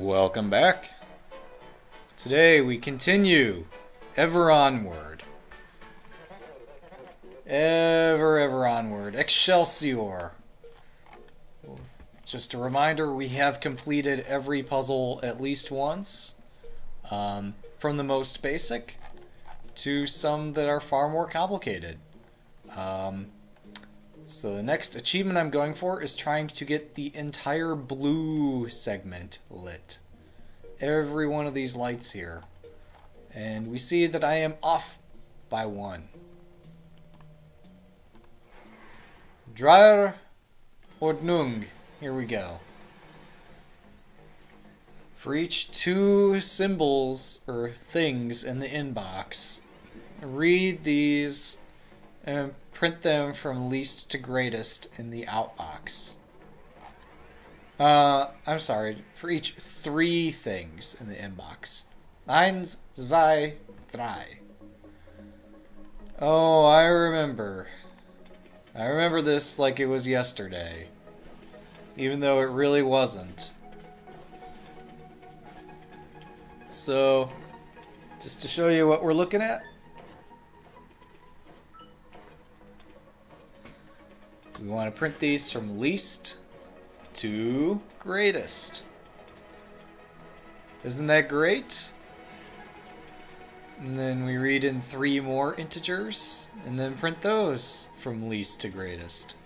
Welcome back. Today we continue ever onward. Ever, ever onward. Excelsior. Just a reminder, we have completed every puzzle at least once. Um, from the most basic to some that are far more complicated. Um, so the next achievement I'm going for is trying to get the entire blue segment lit. Every one of these lights here. And we see that I am off by one. Dreier Ordnung. Here we go. For each two symbols or things in the inbox, read these and print them from least to greatest in the outbox. Uh, I'm sorry, for each three things in the inbox. Eins, zwei, drei. Oh, I remember. I remember this like it was yesterday. Even though it really wasn't. So, just to show you what we're looking at. We want to print these from least to greatest. Isn't that great? And then we read in three more integers, and then print those from least to greatest.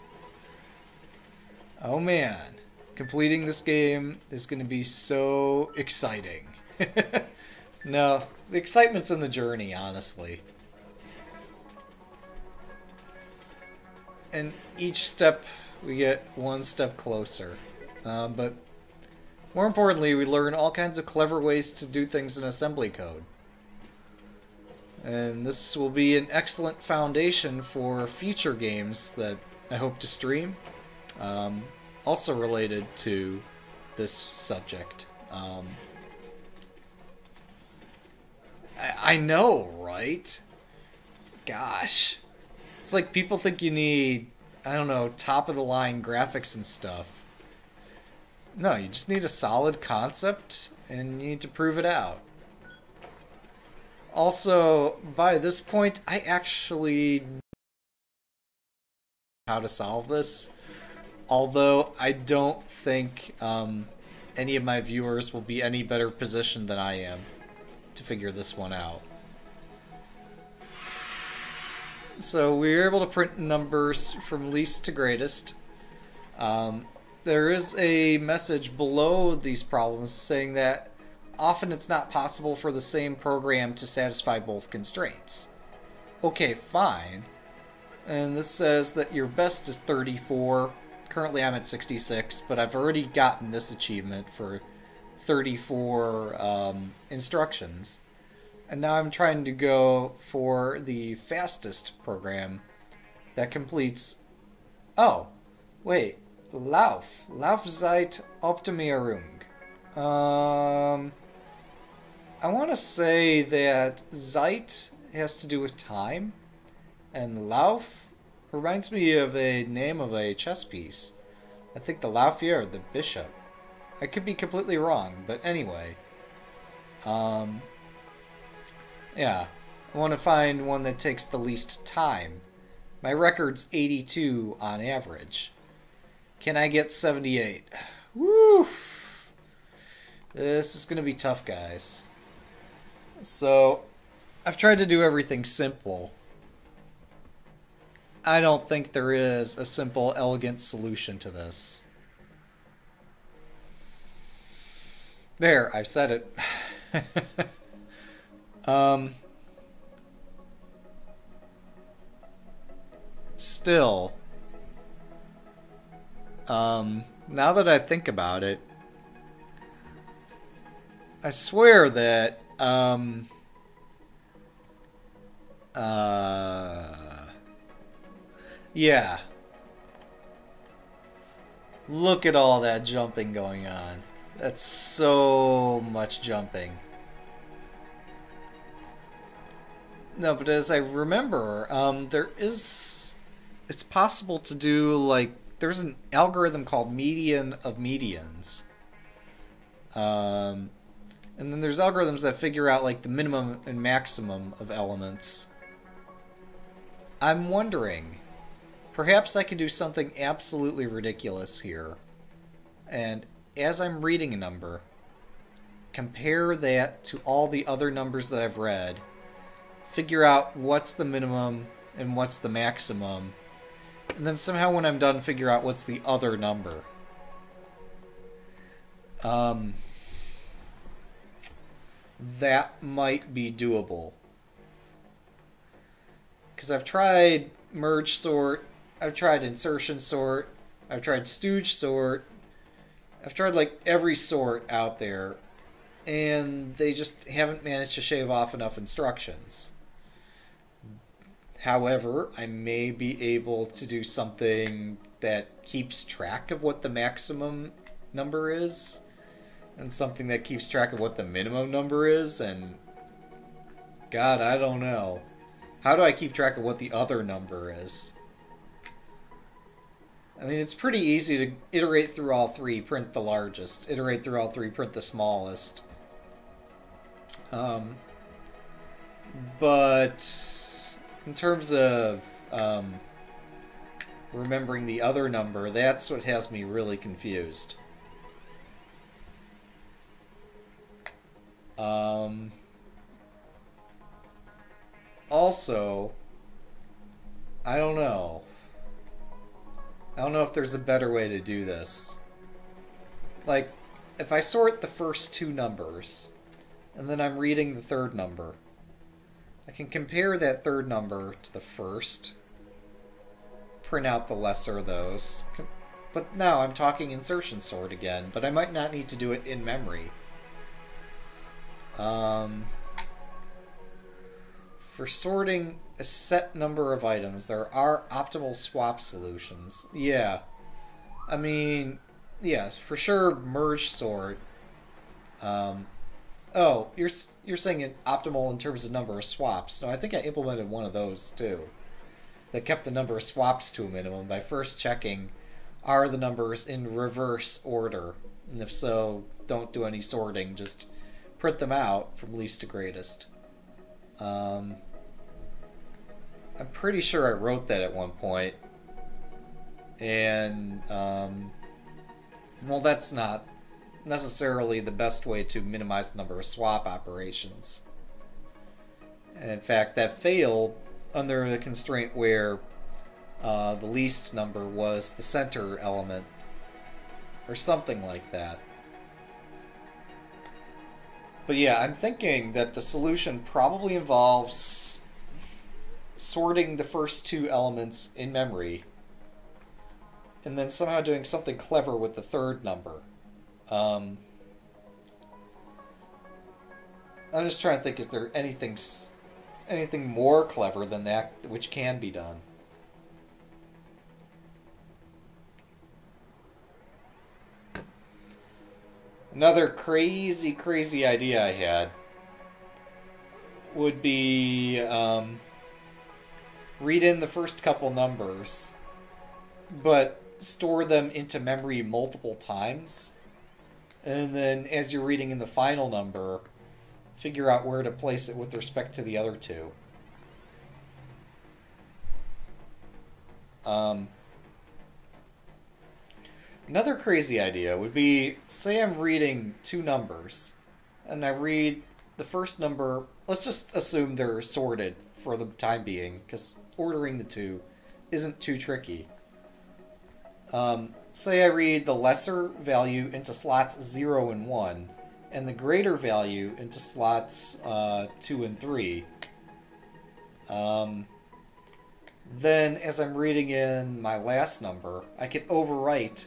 Oh man, completing this game is going to be so exciting. no, the excitement's in the journey, honestly. and each step we get one step closer. Um, but more importantly, we learn all kinds of clever ways to do things in assembly code. And this will be an excellent foundation for future games that I hope to stream. Um, also related to this subject. Um, I, I know, right? Gosh. It's like people think you need, I don't know, top of the line graphics and stuff. No, you just need a solid concept and you need to prove it out. Also, by this point, I actually how to solve this. Although I don't think um, any of my viewers will be any better positioned than I am to figure this one out. So we were able to print numbers from least to greatest. Um, there is a message below these problems saying that often it's not possible for the same program to satisfy both constraints. Okay, fine. And this says that your best is 34. Currently I'm at 66, but I've already gotten this achievement for 34 um, instructions. And now I'm trying to go for the fastest program that completes. Oh, wait. Lauf. Laufzeit Optimierung. Um, I want to say that Zeit has to do with time, and Lauf reminds me of a name of a chess piece. I think the Laufier, the bishop. I could be completely wrong, but anyway. Um, yeah. I want to find one that takes the least time. My record's 82 on average. Can I get 78? Woo! This is going to be tough, guys. So, I've tried to do everything simple. I don't think there is a simple, elegant solution to this. There, I've said it. Um, still, um, now that I think about it, I swear that, um, uh, yeah. Look at all that jumping going on. That's so much jumping. No, but as I remember, um, there is. It's possible to do like there's an algorithm called median of medians. Um, and then there's algorithms that figure out like the minimum and maximum of elements. I'm wondering, perhaps I can do something absolutely ridiculous here. And as I'm reading a number, compare that to all the other numbers that I've read, figure out what's the minimum and what's the maximum, and then somehow when I'm done, figure out what's the other number. Um, that might be doable. Because I've tried merge sort, I've tried insertion sort, I've tried stooge sort, I've tried like every sort out there, and they just haven't managed to shave off enough instructions. However, I may be able to do something that keeps track of what the maximum number is and something that keeps track of what the minimum number is and god, I don't know. How do I keep track of what the other number is? I mean, it's pretty easy to iterate through all three, print the largest, iterate through all three, print the smallest. Um, but in terms of um, remembering the other number, that's what has me really confused. Um, also, I don't know. I don't know if there's a better way to do this. Like, if I sort the first two numbers, and then I'm reading the third number, I can compare that third number to the first, print out the lesser of those. But now I'm talking insertion sort again, but I might not need to do it in memory. Um, for sorting a set number of items, there are optimal swap solutions. Yeah. I mean, yes, for sure, merge sort. Um, oh, you're you're saying it optimal in terms of number of swaps. No, I think I implemented one of those too. That kept the number of swaps to a minimum by first checking are the numbers in reverse order, and if so, don't do any sorting. Just print them out from least to greatest. Um, I'm pretty sure I wrote that at one point. And, um, well, that's not necessarily the best way to minimize the number of swap operations. And in fact, that failed under the constraint where uh, the least number was the center element, or something like that. But yeah, I'm thinking that the solution probably involves sorting the first two elements in memory and then somehow doing something clever with the third number. Um, I'm just trying to think: is there anything, anything more clever than that which can be done? Another crazy, crazy idea I had would be um, read in the first couple numbers, but store them into memory multiple times. And then as you're reading in the final number, figure out where to place it with respect to the other two. Um, Another crazy idea would be say I'm reading two numbers, and I read the first number. Let's just assume they're sorted for the time being, because ordering the two isn't too tricky. Um, say I read the lesser value into slots 0 and 1, and the greater value into slots uh, 2 and 3. Um, then, as I'm reading in my last number, I can overwrite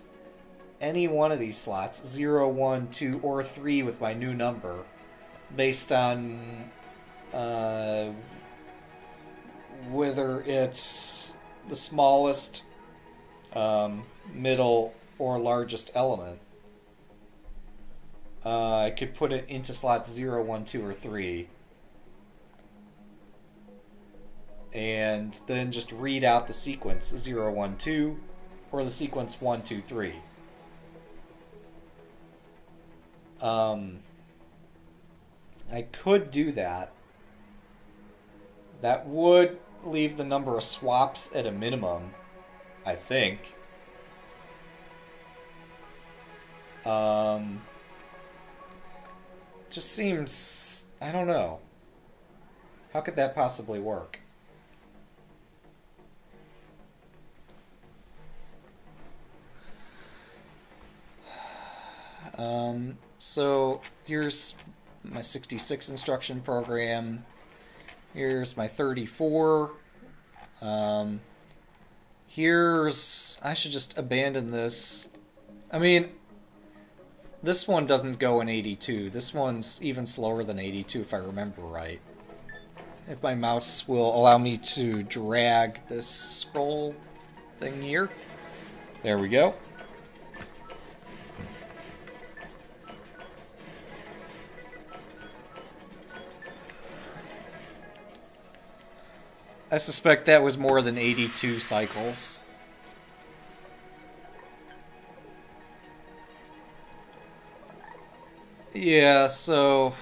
any one of these slots 0, 1, 2, or 3 with my new number based on uh, whether it's the smallest, um, middle, or largest element. Uh, I could put it into slots 0, 1, 2, or 3. And then just read out the sequence 0, 1, 2, or the sequence 1, 2, 3. Um, I could do that. That would leave the number of swaps at a minimum, I think. Um, just seems. I don't know. How could that possibly work? Um, so here's my 66 instruction program. Here's my 34. Um, here's I should just abandon this. I mean, this one doesn't go in 82. This one's even slower than 82 if I remember right. If my mouse will allow me to drag this scroll thing here. There we go. I suspect that was more than 82 cycles. Yeah, so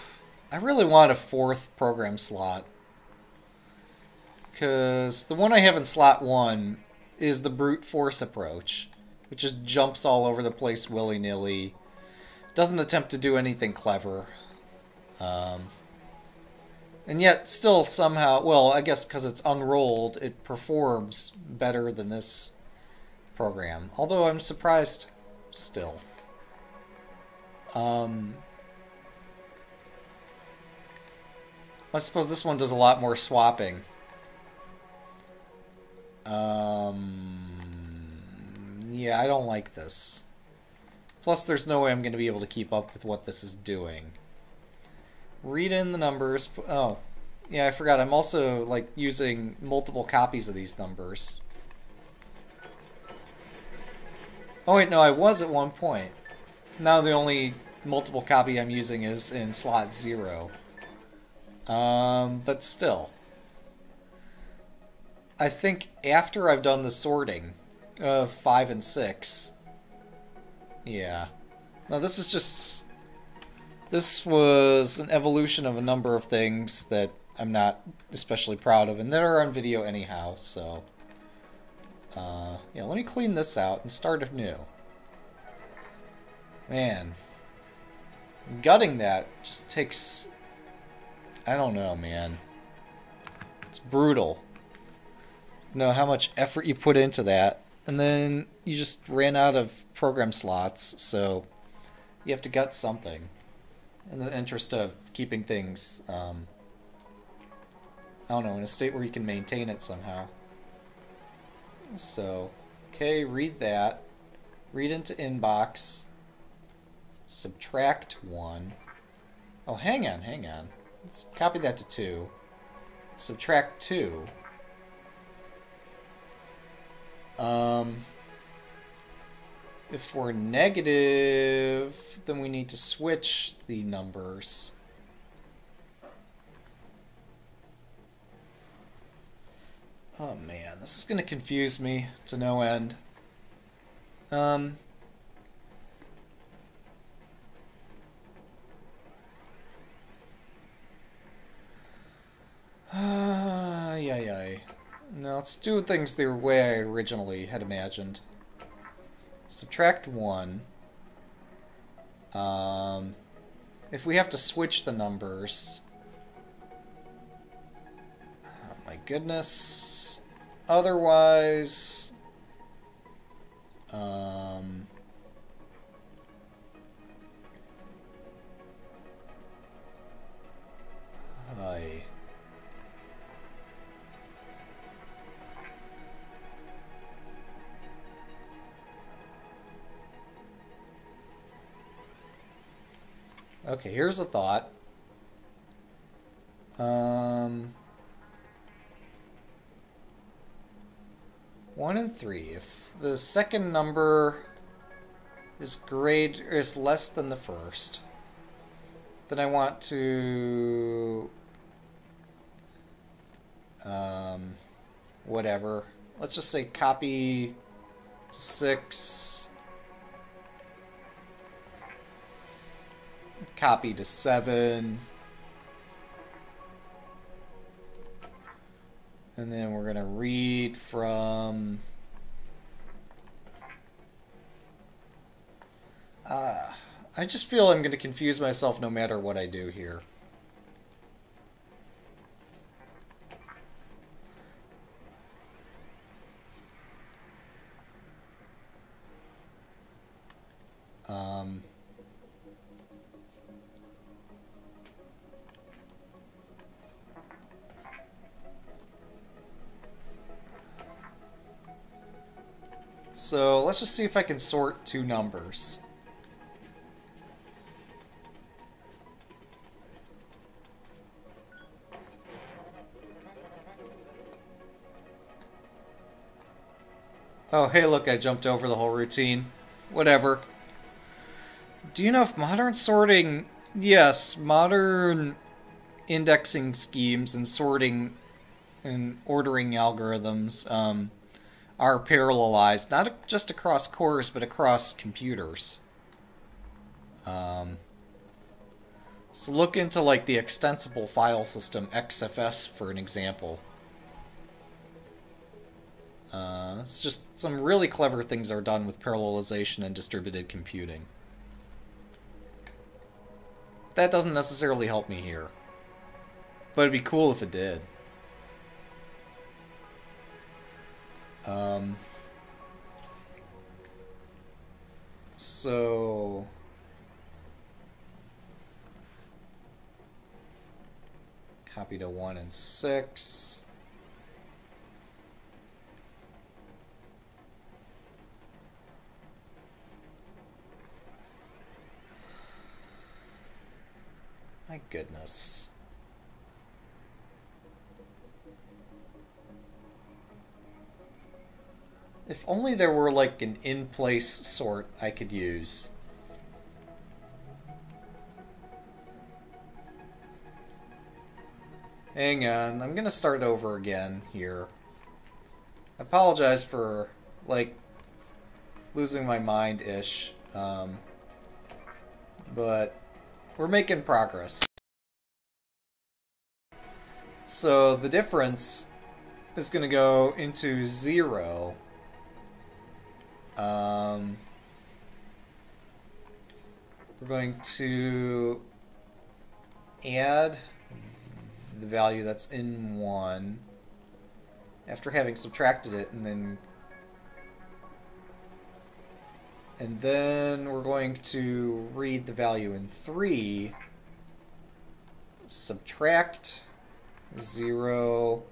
I really want a fourth program slot. Because the one I have in slot one is the brute force approach, which just jumps all over the place willy nilly, doesn't attempt to do anything clever. Um, and yet, still somehow, well, I guess because it's unrolled, it performs better than this program. Although I'm surprised still. Um, I suppose this one does a lot more swapping. Um, yeah, I don't like this. Plus, there's no way I'm going to be able to keep up with what this is doing read in the numbers. Oh, yeah, I forgot. I'm also like using multiple copies of these numbers. Oh wait, no, I was at one point. Now the only multiple copy I'm using is in slot zero. Um, but still. I think after I've done the sorting of five and six. Yeah. Now this is just this was an evolution of a number of things that I'm not especially proud of, and that are on video anyhow, so... Uh, yeah, let me clean this out and start anew. Man. Gutting that just takes... I don't know, man. It's brutal. know how much effort you put into that, and then you just ran out of program slots, so you have to gut something in the interest of keeping things, um, I don't know, in a state where you can maintain it somehow. So, okay, read that. Read into inbox. Subtract 1. Oh, hang on, hang on. Let's copy that to 2. Subtract 2. Um, if we're negative, then we need to switch the numbers. Oh man, this is going to confuse me to no end. Um, Ah, yeah, yeah. No, let's do things the way I originally had imagined subtract 1. Um, if we have to switch the numbers... Oh my goodness. Otherwise... Um... I... Okay, here's a thought. Um, one and three. If the second number is great is less than the first, then I want to um, whatever. Let's just say copy to six copy to 7. And then we're going to read from... Uh, I just feel I'm going to confuse myself no matter what I do here. Um, so let's just see if I can sort two numbers. Oh, hey, look, I jumped over the whole routine. Whatever. Do you know if modern sorting... Yes, modern indexing schemes and sorting and ordering algorithms um, are parallelized, not just across cores, but across computers. Um, so look into like the extensible file system XFS for an example. Uh, it's just some really clever things are done with parallelization and distributed computing. That doesn't necessarily help me here. But it'd be cool if it did. Um, so... Copy to 1 and 6. My goodness. If only there were like an in-place sort I could use. Hang on, I'm gonna start over again here. I apologize for, like, losing my mind-ish. Um, but we're making progress. So the difference is to go into zero. Um, we're going to add the value that's in 1 after having subtracted it and then and then we're going to read the value in 3 subtract 0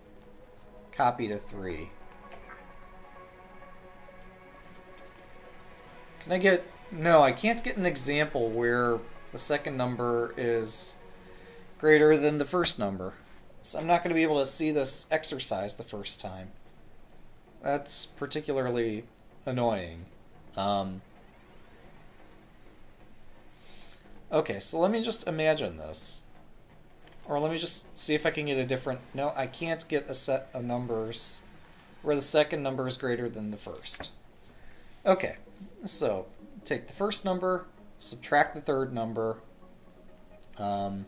copy to 3 can I get no I can't get an example where the second number is greater than the first number. So I'm not going to be able to see this exercise the first time. That's particularly annoying. Um, okay, so let me just imagine this. Or let me just see if I can get a different... No, I can't get a set of numbers where the second number is greater than the first. Okay, so take the first number, subtract the third number, um,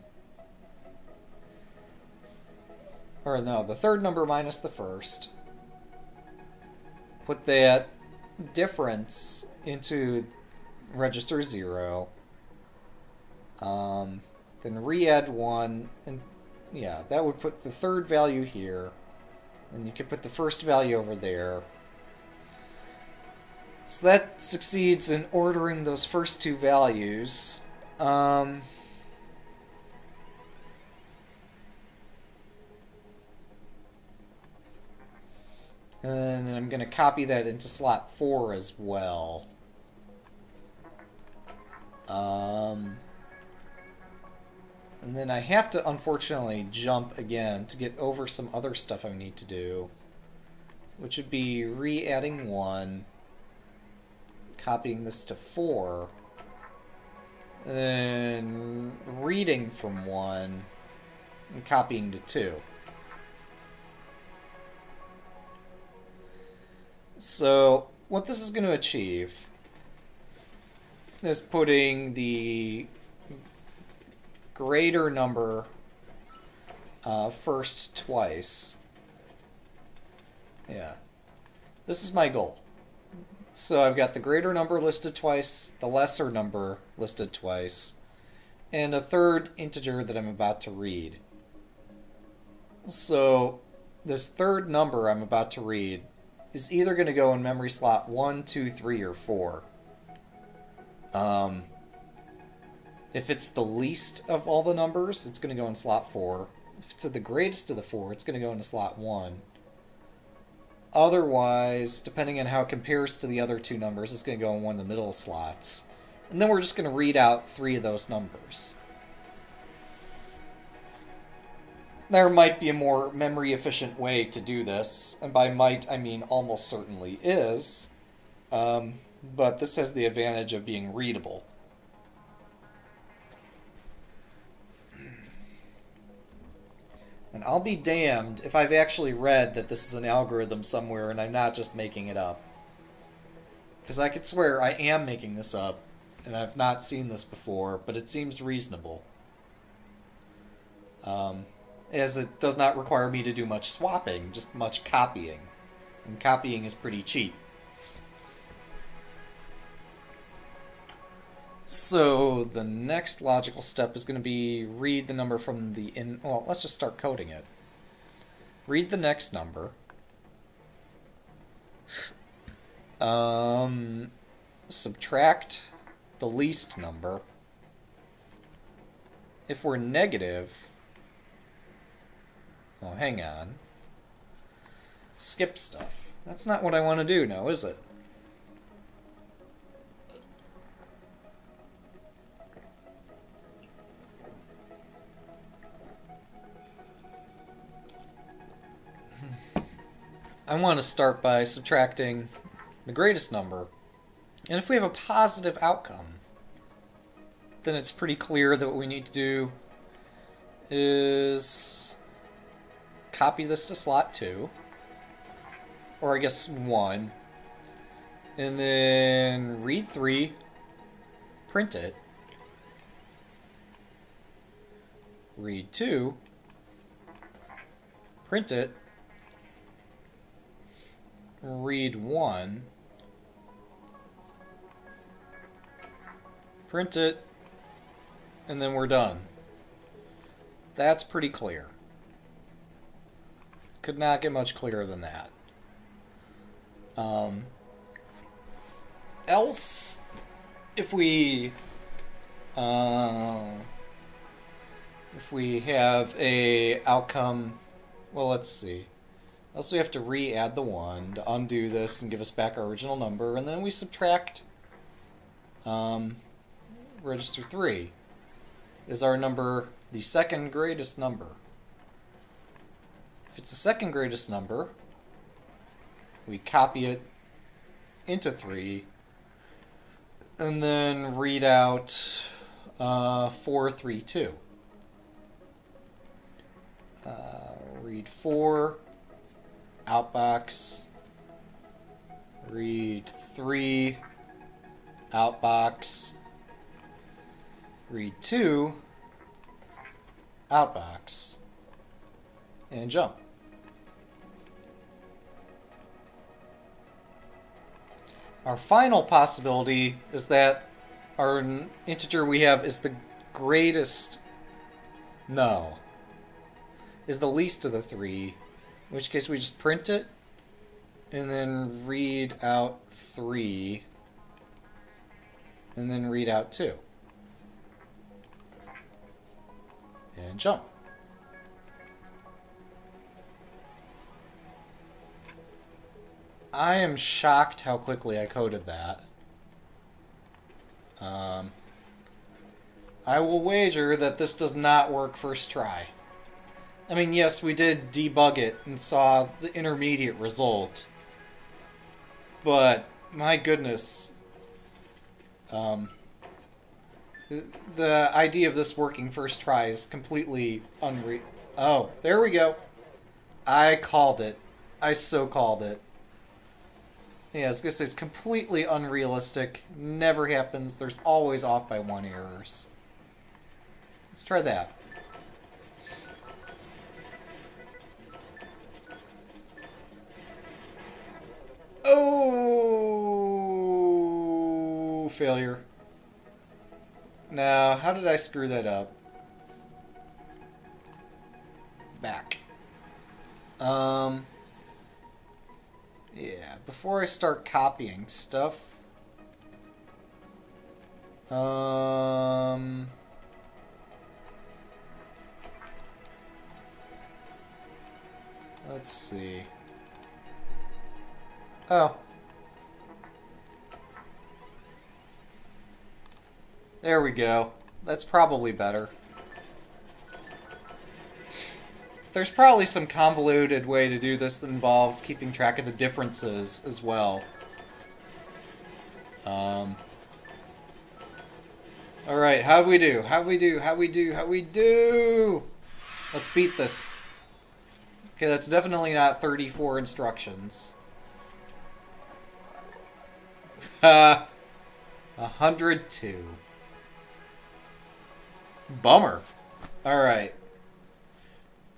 or no, the third number minus the first. Put that difference into register 0. Um, then re-add 1, and yeah, that would put the third value here. And you could put the first value over there. So that succeeds in ordering those first two values. Um, And then I'm going to copy that into slot 4 as well. Um, and then I have to, unfortunately, jump again to get over some other stuff I need to do. Which would be re-adding 1, copying this to 4, and then reading from 1, and copying to 2. So what this is going to achieve is putting the greater number uh, first twice. Yeah. This is my goal. So I've got the greater number listed twice, the lesser number listed twice, and a third integer that I'm about to read. So this third number I'm about to read is either going to go in memory slot 1, 2, 3, or 4. Um, if it's the least of all the numbers, it's going to go in slot 4. If it's the greatest of the four, it's going to go into slot 1. Otherwise, depending on how it compares to the other two numbers, it's going to go in one of the middle slots. And then we're just going to read out three of those numbers. There might be a more memory efficient way to do this, and by might I mean almost certainly is, um, but this has the advantage of being readable. And I'll be damned if I've actually read that this is an algorithm somewhere and I'm not just making it up. Because I could swear I am making this up, and I've not seen this before, but it seems reasonable. Um, as it does not require me to do much swapping, just much copying. And copying is pretty cheap. So the next logical step is going to be read the number from the in. Well, let's just start coding it. Read the next number. Um, subtract the least number. If we're negative, oh, hang on. Skip stuff. That's not what I want to do now, is it? I want to start by subtracting the greatest number. And if we have a positive outcome, then it's pretty clear that what we need to do is copy this to slot 2, or I guess 1, and then read 3, print it, read 2, print it, read one, print it, and then we're done. That's pretty clear. Could not get much clearer than that. Um, else, if we uh, if we have a outcome, well, let's see. Else we have to re-add the 1 to undo this and give us back our original number, and then we subtract um, register 3. Is our number the second greatest number? If it's the second greatest number, we copy it into 3, and then read out uh, 432. Uh, read 4 outbox, read 3, outbox, read 2, outbox, and jump. Our final possibility is that our integer we have is the greatest. No. Is the least of the three in which case we just print it and then read out 3 and then read out 2. And jump. I am shocked how quickly I coded that. Um, I will wager that this does not work first try. I mean, yes, we did debug it and saw the intermediate result. But, my goodness. Um, the, the idea of this working first try is completely unreal. Oh, there we go. I called it. I so called it. Yeah, I was gonna say it's completely unrealistic. Never happens. There's always off by one errors. Let's try that. Oh, failure. Now, how did I screw that up? Back. Um, yeah, before I start copying stuff, um, let's see. Oh. There we go. That's probably better. There's probably some convoluted way to do this that involves keeping track of the differences as well. Um, Alright, how do we do? How do we do? How do we do? How we do? Let's beat this. Okay, that's definitely not 34 instructions. 102. Bummer. Alright.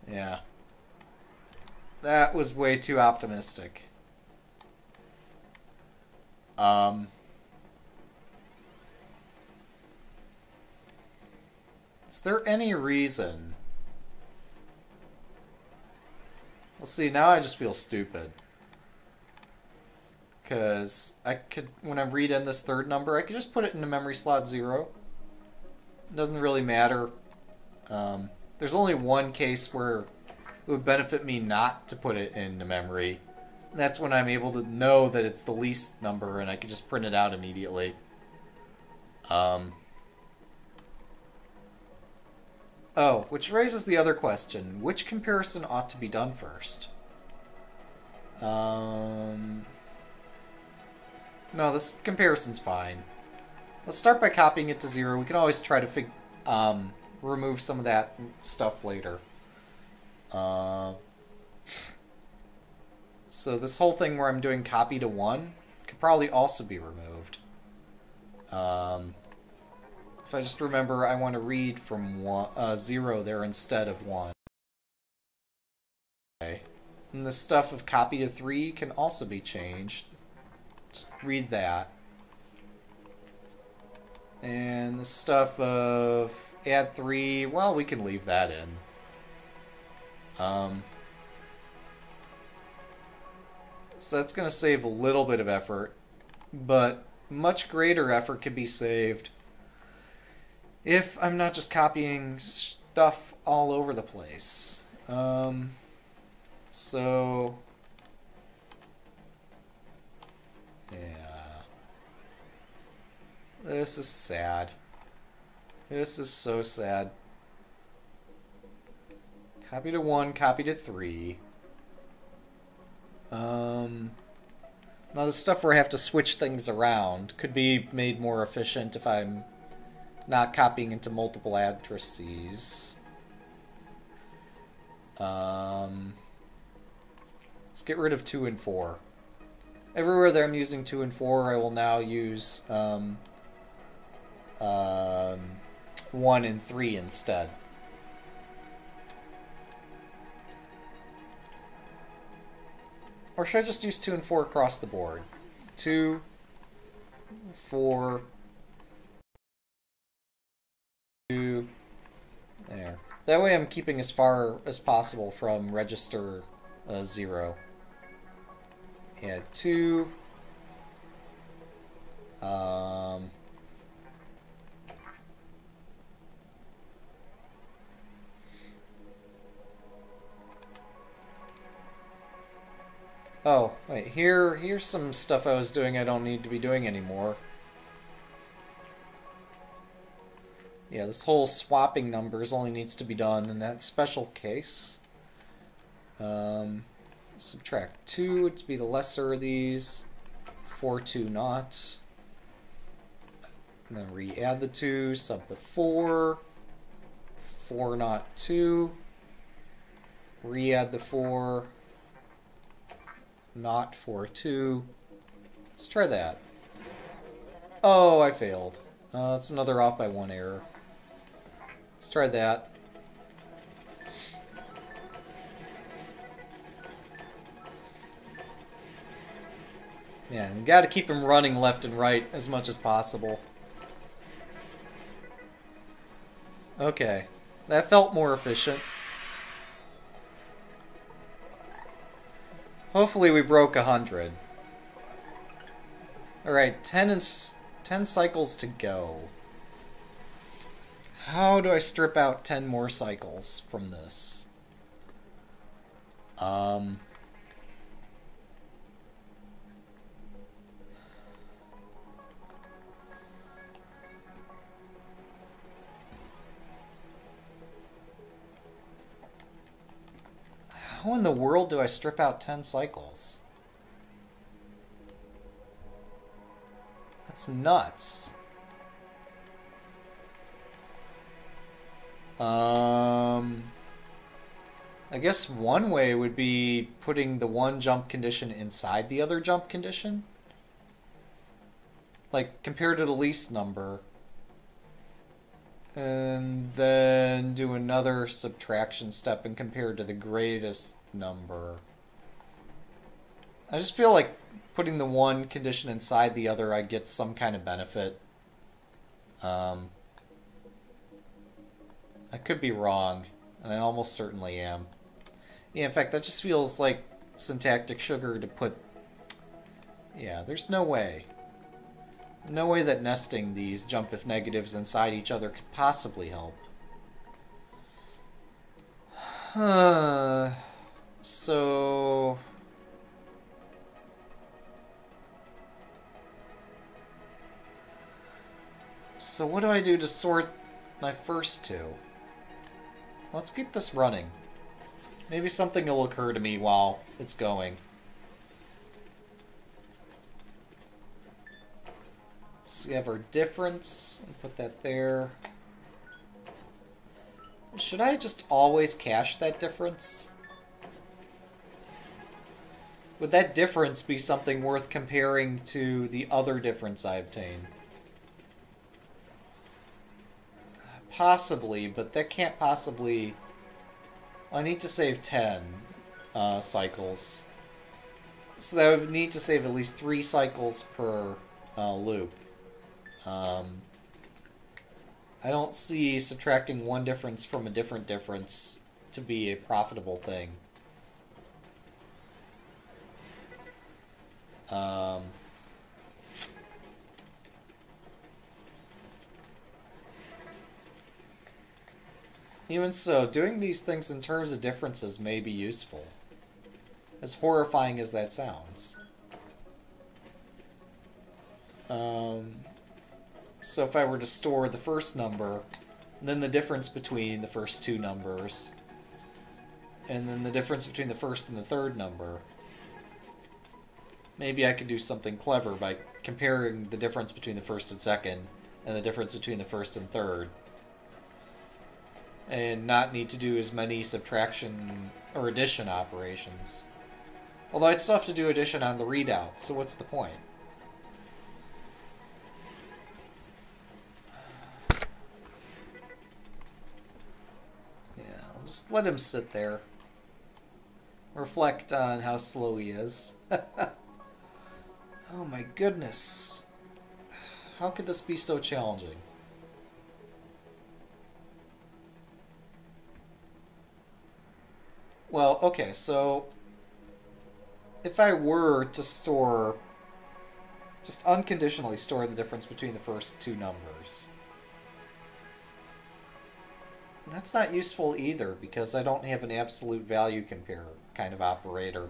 Yeah. That was way too optimistic. Um... Is there any reason... Let's see, now I just feel stupid. Because I could, when I read in this third number, I could just put it into memory slot zero. It doesn't really matter. Um, there's only one case where it would benefit me not to put it into memory. And that's when I'm able to know that it's the least number and I can just print it out immediately. Um, oh, which raises the other question. Which comparison ought to be done first? Um, no, this comparison's fine. Let's start by copying it to zero. We can always try to um, remove some of that stuff later. Uh, so this whole thing where I'm doing copy to one could probably also be removed. Um, if I just remember, I want to read from one, uh, zero there instead of one. Okay. And the stuff of copy to three can also be changed. Just read that. And the stuff of add three, well, we can leave that in. Um, so that's going to save a little bit of effort, but much greater effort can be saved if I'm not just copying stuff all over the place. Um, so This is sad. This is so sad. Copy to one, copy to three. Um, now the stuff where I have to switch things around could be made more efficient if I'm not copying into multiple addresses. Um, let's get rid of two and four. Everywhere that I'm using 2 and 4, I will now use um, um, 1 and 3 instead. Or should I just use 2 and 4 across the board? 2, 4, 2, there. That way I'm keeping as far as possible from register uh, 0 add two. Um, oh, wait, here, here's some stuff I was doing I don't need to be doing anymore. Yeah, this whole swapping numbers only needs to be done in that special case. Um, subtract 2 to be the lesser of these, 4, 2 not. And then re-add the 2, sub the 4, 4 not 2, re-add the 4, not 4 2. Let's try that. Oh, I failed. Uh, that's another off by one error. Let's try that. Yeah, we gotta keep him running left and right as much as possible. Okay. That felt more efficient. Hopefully we broke a hundred. Alright, ten, and ten cycles to go. How do I strip out ten more cycles from this? Um... How in the world do I strip out 10 cycles? That's nuts. Um, I guess one way would be putting the one jump condition inside the other jump condition. Like, compared to the least number, and then do another subtraction step and compare to the greatest number. I just feel like putting the one condition inside the other, I get some kind of benefit. Um, I could be wrong, and I almost certainly am. Yeah, in fact, that just feels like syntactic sugar to put... Yeah, there's no way. No way that nesting these jump if negatives inside each other could possibly help. Huh. so... So what do I do to sort my first two? Let's keep this running. Maybe something will occur to me while it's going. So we have our difference. Put that there. Should I just always cache that difference? Would that difference be something worth comparing to the other difference I obtained? Possibly, but that can't possibly... I need to save 10 uh, cycles. So that would need to save at least 3 cycles per uh, loop. Um, I don't see subtracting one difference from a different difference to be a profitable thing. Um, even so, doing these things in terms of differences may be useful. As horrifying as that sounds. Um, so if I were to store the first number, then the difference between the first two numbers, and then the difference between the first and the third number, maybe I could do something clever by comparing the difference between the first and second, and the difference between the first and third, and not need to do as many subtraction or addition operations. Although I'd still have to do addition on the readout, so what's the point? Just let him sit there. Reflect on how slow he is. oh my goodness. How could this be so challenging? Well, okay, so if I were to store, just unconditionally store the difference between the first two numbers, that's not useful either because I don't have an absolute value compare kind of operator.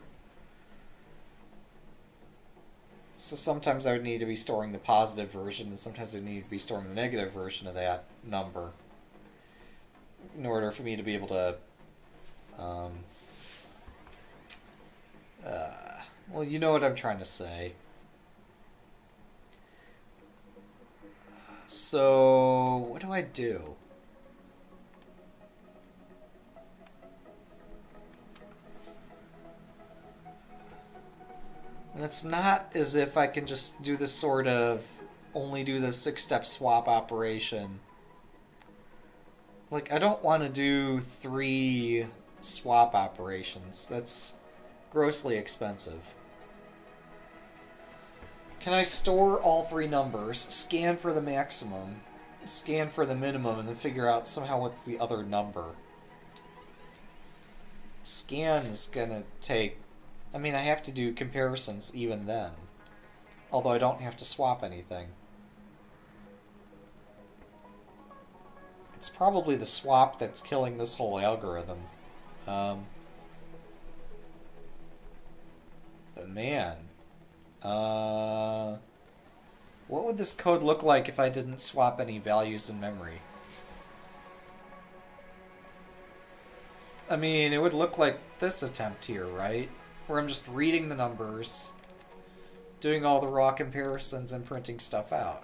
So sometimes I would need to be storing the positive version and sometimes I need to be storing the negative version of that number in order for me to be able to um, uh, well, you know what I'm trying to say. So, what do I do? And it's not as if I can just do this sort of only do the six step swap operation Like, I don't want to do three swap operations. That's grossly expensive. Can I store all three numbers, scan for the maximum, scan for the minimum, and then figure out somehow what's the other number? Scan is gonna take... I mean, I have to do comparisons even then. Although I don't have to swap anything. It's probably the swap that's killing this whole algorithm. Um, but man, uh, what would this code look like if I didn't swap any values in memory? I mean, it would look like this attempt here, right? Where I'm just reading the numbers, doing all the raw comparisons, and printing stuff out.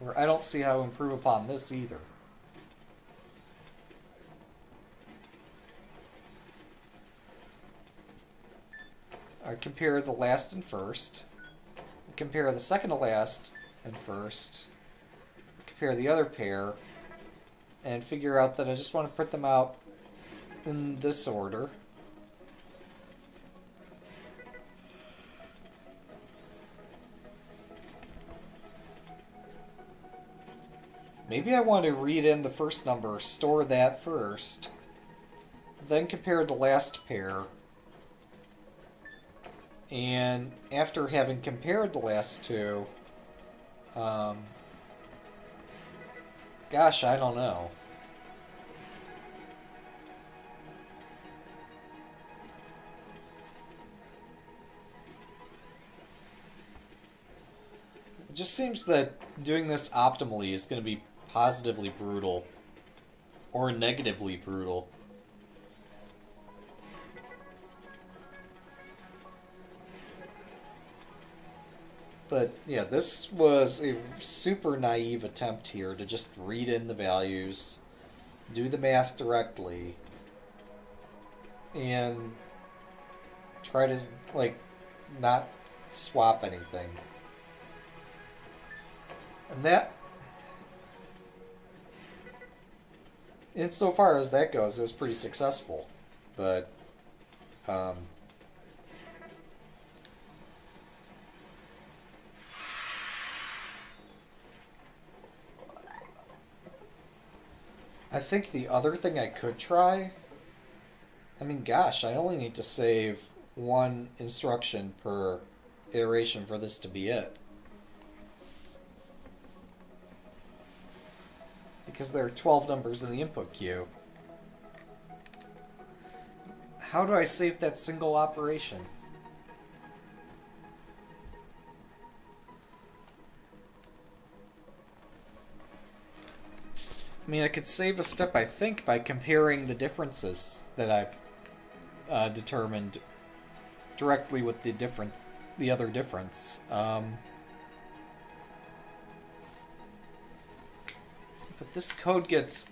Where I don't see how to improve upon this either. I compare the last and first, compare the second to last and first, compare the other pair, and figure out that I just want to print them out in this order. Maybe I want to read in the first number, store that first, then compare the last pair, and after having compared the last two, um, gosh, I don't know. It just seems that doing this optimally is going to be positively brutal or negatively brutal. But yeah, this was a super naive attempt here to just read in the values, do the math directly, and try to, like, not swap anything. And that, insofar as that goes, it was pretty successful. But, um, I think the other thing I could try, I mean, gosh, I only need to save one instruction per iteration for this to be it. Because there are 12 numbers in the input queue. How do I save that single operation? I mean, I could save a step, I think, by comparing the differences that I've uh, determined directly with the different, the other difference. Um, this code gets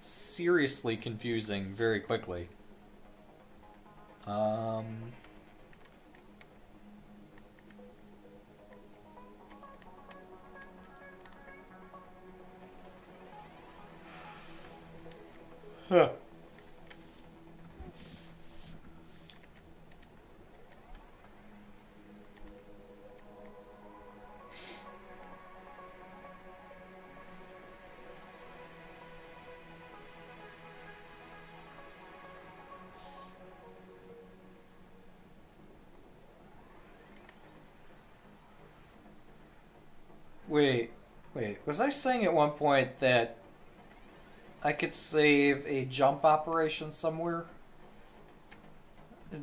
seriously confusing very quickly. Um, Huh. Was I saying at one point that I could save a jump operation somewhere.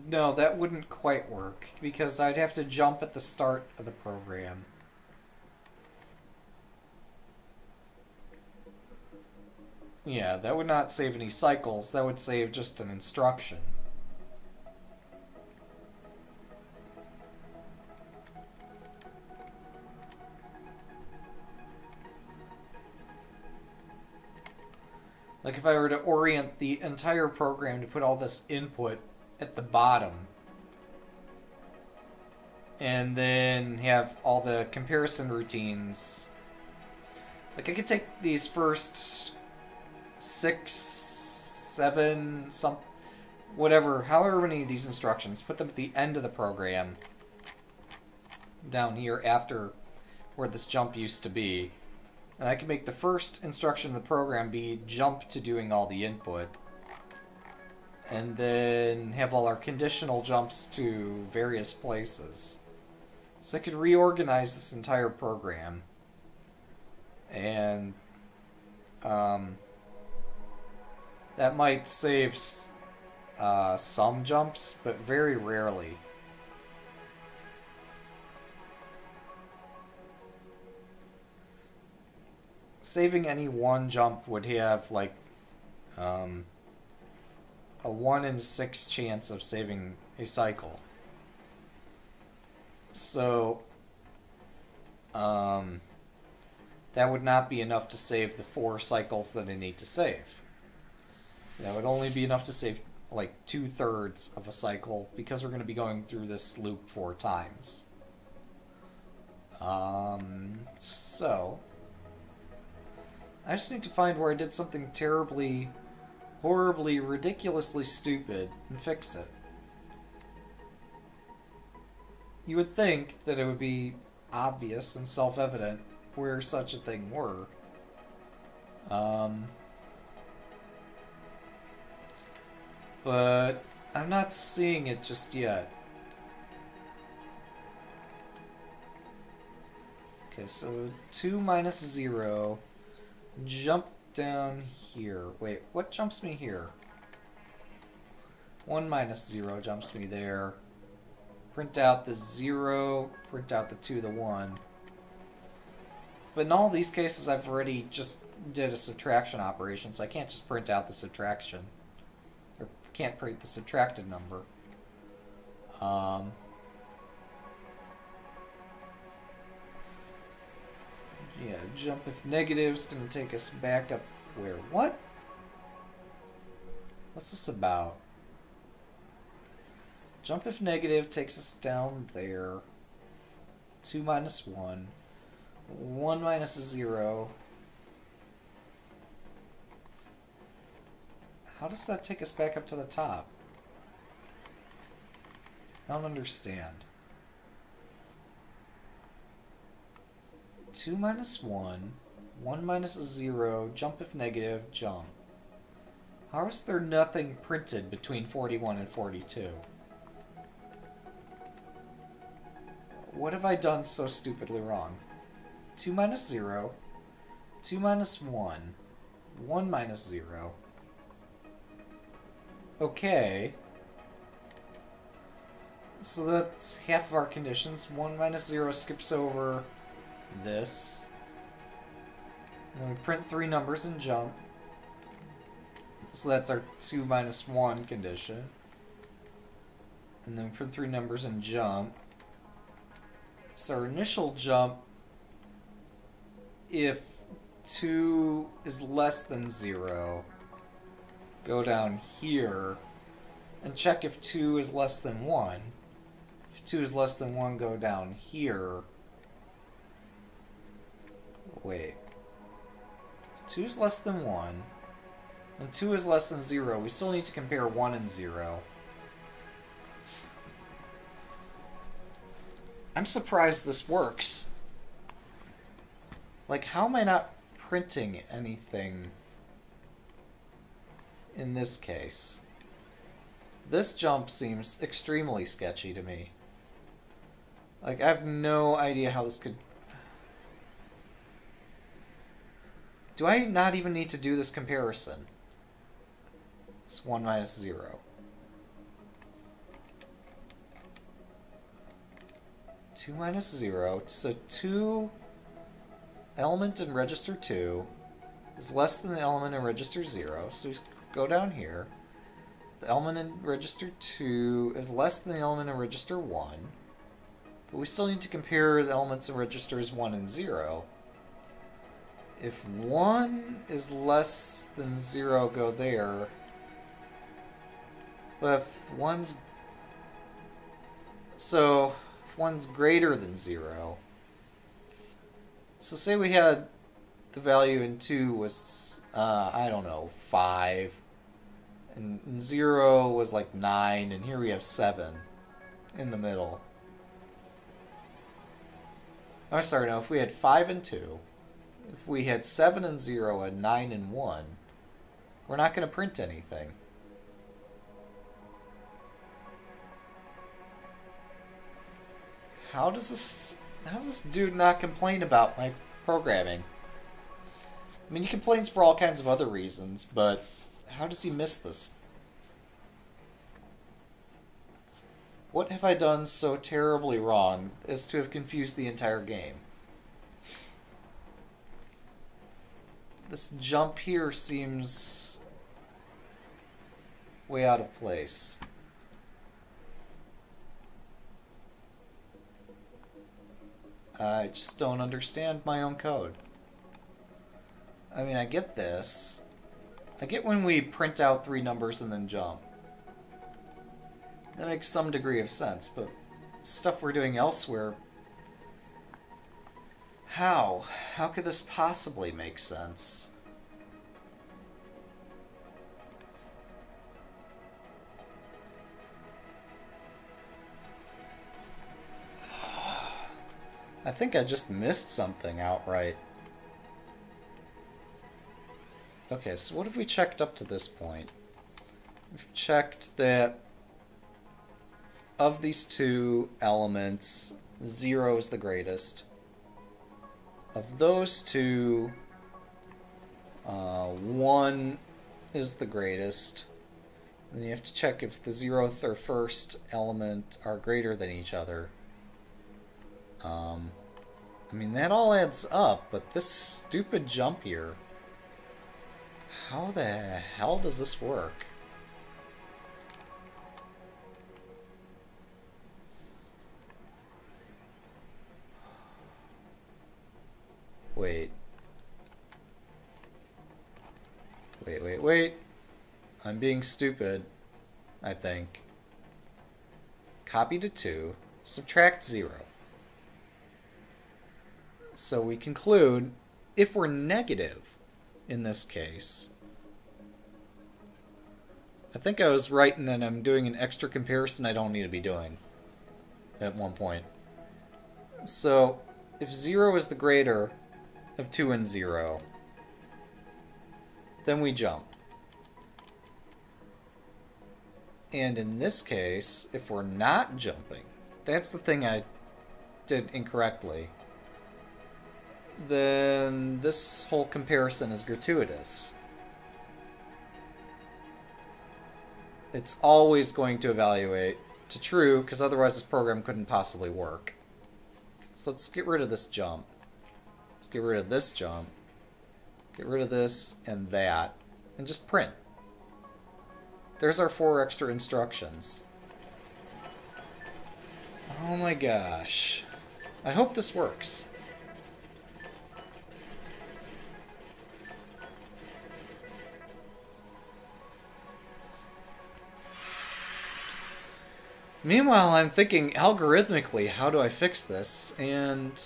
No, that wouldn't quite work because I'd have to jump at the start of the program. Yeah, that would not save any cycles, that would save just an instruction. Like if I were to orient the entire program to put all this input at the bottom and then have all the comparison routines. Like I could take these first six, seven, some, whatever, however many of these instructions, put them at the end of the program down here after where this jump used to be. And I can make the first instruction in the program be jump to doing all the input. And then have all our conditional jumps to various places. So I could reorganize this entire program. And um, that might save uh, some jumps, but very rarely. Saving any one jump would have like um, a 1 in 6 chance of saving a cycle. So um, that would not be enough to save the four cycles that I need to save. That would only be enough to save like two thirds of a cycle because we're going to be going through this loop four times. Um, so I just need to find where I did something terribly, horribly, ridiculously stupid and fix it. You would think that it would be obvious and self-evident where such a thing were. Um, but I'm not seeing it just yet. Okay, so 2 minus 0 jump down here. Wait, what jumps me here? 1 minus 0 jumps me there. Print out the 0, print out the 2, the 1. But in all these cases, I've already just did a subtraction operation, so I can't just print out the subtraction. Or can't print the subtracted number. Um, Yeah, jump if negative's gonna take us back up where? What? What's this about? Jump if negative takes us down there. 2 minus 1. 1 minus 0. How does that take us back up to the top? I don't understand. 2 minus 1, 1 minus 0, jump if negative, jump. How is there nothing printed between 41 and 42? What have I done so stupidly wrong? 2 minus 0, 2 minus 1, 1 minus 0. Okay. So that's half of our conditions. 1 minus 0 skips over this. And we print three numbers and jump. So that's our 2 minus 1 condition. And then we print three numbers and jump. So our initial jump, if 2 is less than 0, go down here and check if 2 is less than 1. If 2 is less than 1, go down here Wait. 2 is less than 1. And 2 is less than 0. We still need to compare 1 and 0. I'm surprised this works. Like, how am I not printing anything in this case? This jump seems extremely sketchy to me. Like, I have no idea how this could Do I not even need to do this comparison? It's 1 minus 0. 2 minus 0. So 2 element in register 2 is less than the element in register 0. So we go down here. The element in register 2 is less than the element in register 1. But we still need to compare the elements in registers 1 and 0 if 1 is less than 0, go there. But if 1's... So, if 1's greater than 0... So say we had the value in 2 was, uh, I don't know, 5. And 0 was like 9, and here we have 7 in the middle. I'm oh, sorry, no, if we had 5 and 2, if we had 7 and 0 and 9 and 1, we're not going to print anything. How does this how does this dude not complain about my programming? I mean, he complains for all kinds of other reasons, but how does he miss this? What have I done so terribly wrong as to have confused the entire game? This jump here seems way out of place. I just don't understand my own code. I mean, I get this. I get when we print out three numbers and then jump. That makes some degree of sense, but stuff we're doing elsewhere... How? How could this possibly make sense? I think I just missed something outright. Okay, so what have we checked up to this point? We've checked that of these two elements, zero is the greatest. Of those two, uh, one is the greatest. And you have to check if the zeroth or first element are greater than each other. Um, I mean, that all adds up, but this stupid jump here... How the hell does this work? Wait. Wait, wait, wait. I'm being stupid, I think. Copy to 2, subtract 0. So we conclude if we're negative in this case, I think I was right in that I'm doing an extra comparison I don't need to be doing at one point. So if 0 is the greater of 2 and 0, then we jump. And in this case, if we're not jumping, that's the thing I did incorrectly then this whole comparison is gratuitous. It's always going to evaluate to true, because otherwise this program couldn't possibly work. So let's get rid of this jump. Let's get rid of this jump. Get rid of this and that. And just print. There's our four extra instructions. Oh my gosh. I hope this works. Meanwhile, I'm thinking algorithmically, how do I fix this? And...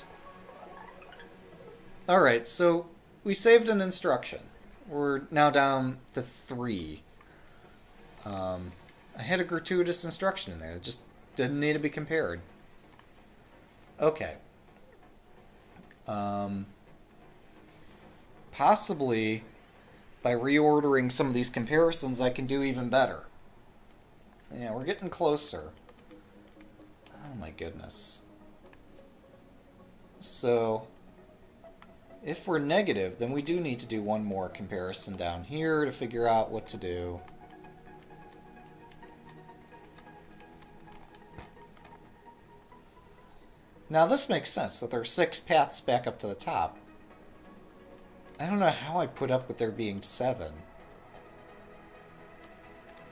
Alright, so we saved an instruction. We're now down to three. Um, I had a gratuitous instruction in there. It just didn't need to be compared. Okay. Um, possibly, by reordering some of these comparisons, I can do even better. Yeah, we're getting closer. Oh my goodness. So, if we're negative, then we do need to do one more comparison down here to figure out what to do. Now this makes sense, that there are six paths back up to the top. I don't know how I put up with there being seven.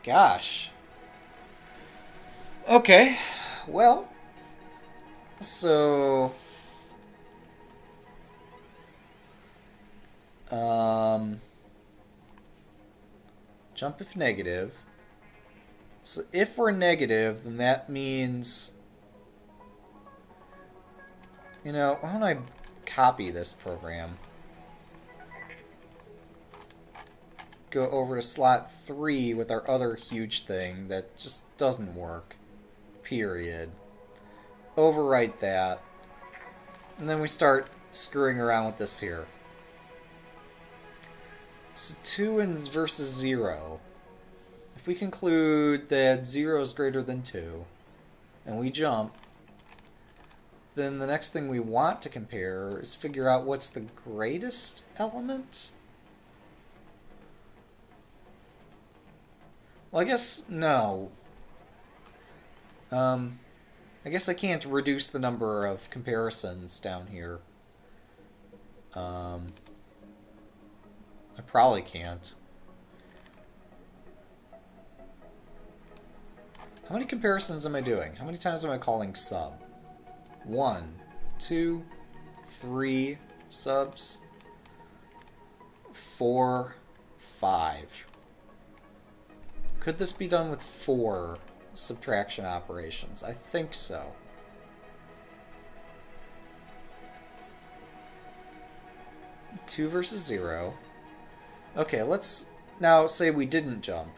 Gosh. Okay, well, so um, jump if negative. So if we're negative, then that means, you know, why don't I copy this program? go over to slot 3 with our other huge thing that just doesn't work. Period. Overwrite that. And then we start screwing around with this here. So 2 and versus 0. If we conclude that 0 is greater than 2, and we jump, then the next thing we want to compare is figure out what's the greatest element? Well, I guess, no. Um, I guess I can't reduce the number of comparisons down here. Um, I probably can't. How many comparisons am I doing? How many times am I calling sub? One, two, three subs, four, five. Could this be done with four subtraction operations? I think so. Two versus zero. Okay, let's now say we didn't jump.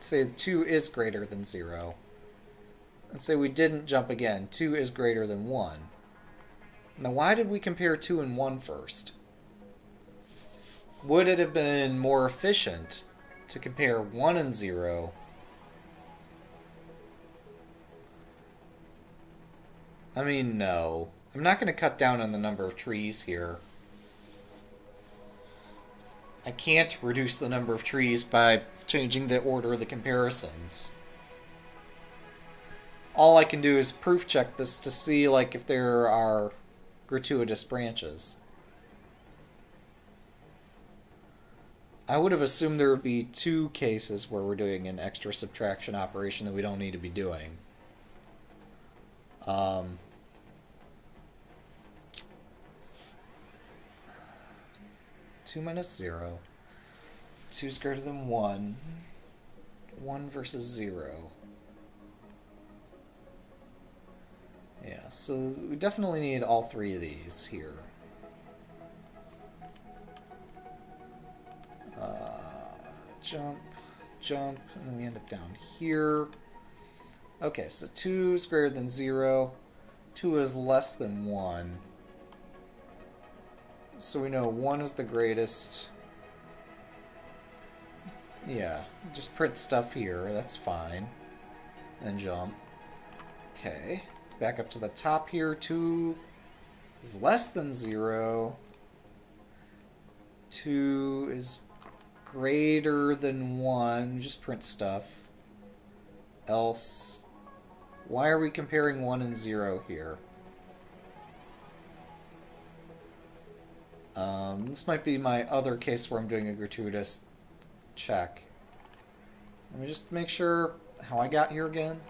Say two is greater than zero. Let's say we didn't jump again. 2 is greater than 1. Now, why did we compare 2 and 1 first? Would it have been more efficient to compare 1 and 0 I mean, no. I'm not going to cut down on the number of trees here. I can't reduce the number of trees by changing the order of the comparisons all I can do is proof check this to see like if there are gratuitous branches. I would have assumed there would be two cases where we're doing an extra subtraction operation that we don't need to be doing. Um, two minus zero. Two is greater than one. One versus zero. Yeah, so we definitely need all three of these here. Uh, jump, jump, and then we end up down here. Okay, so 2 is greater than 0. 2 is less than 1. So we know 1 is the greatest. Yeah, just print stuff here, that's fine. And jump. Okay. Back up to the top here. 2 is less than 0. 2 is greater than 1. Just print stuff. Else, why are we comparing 1 and 0 here? Um, this might be my other case where I'm doing a gratuitous check. Let me just make sure how I got here again.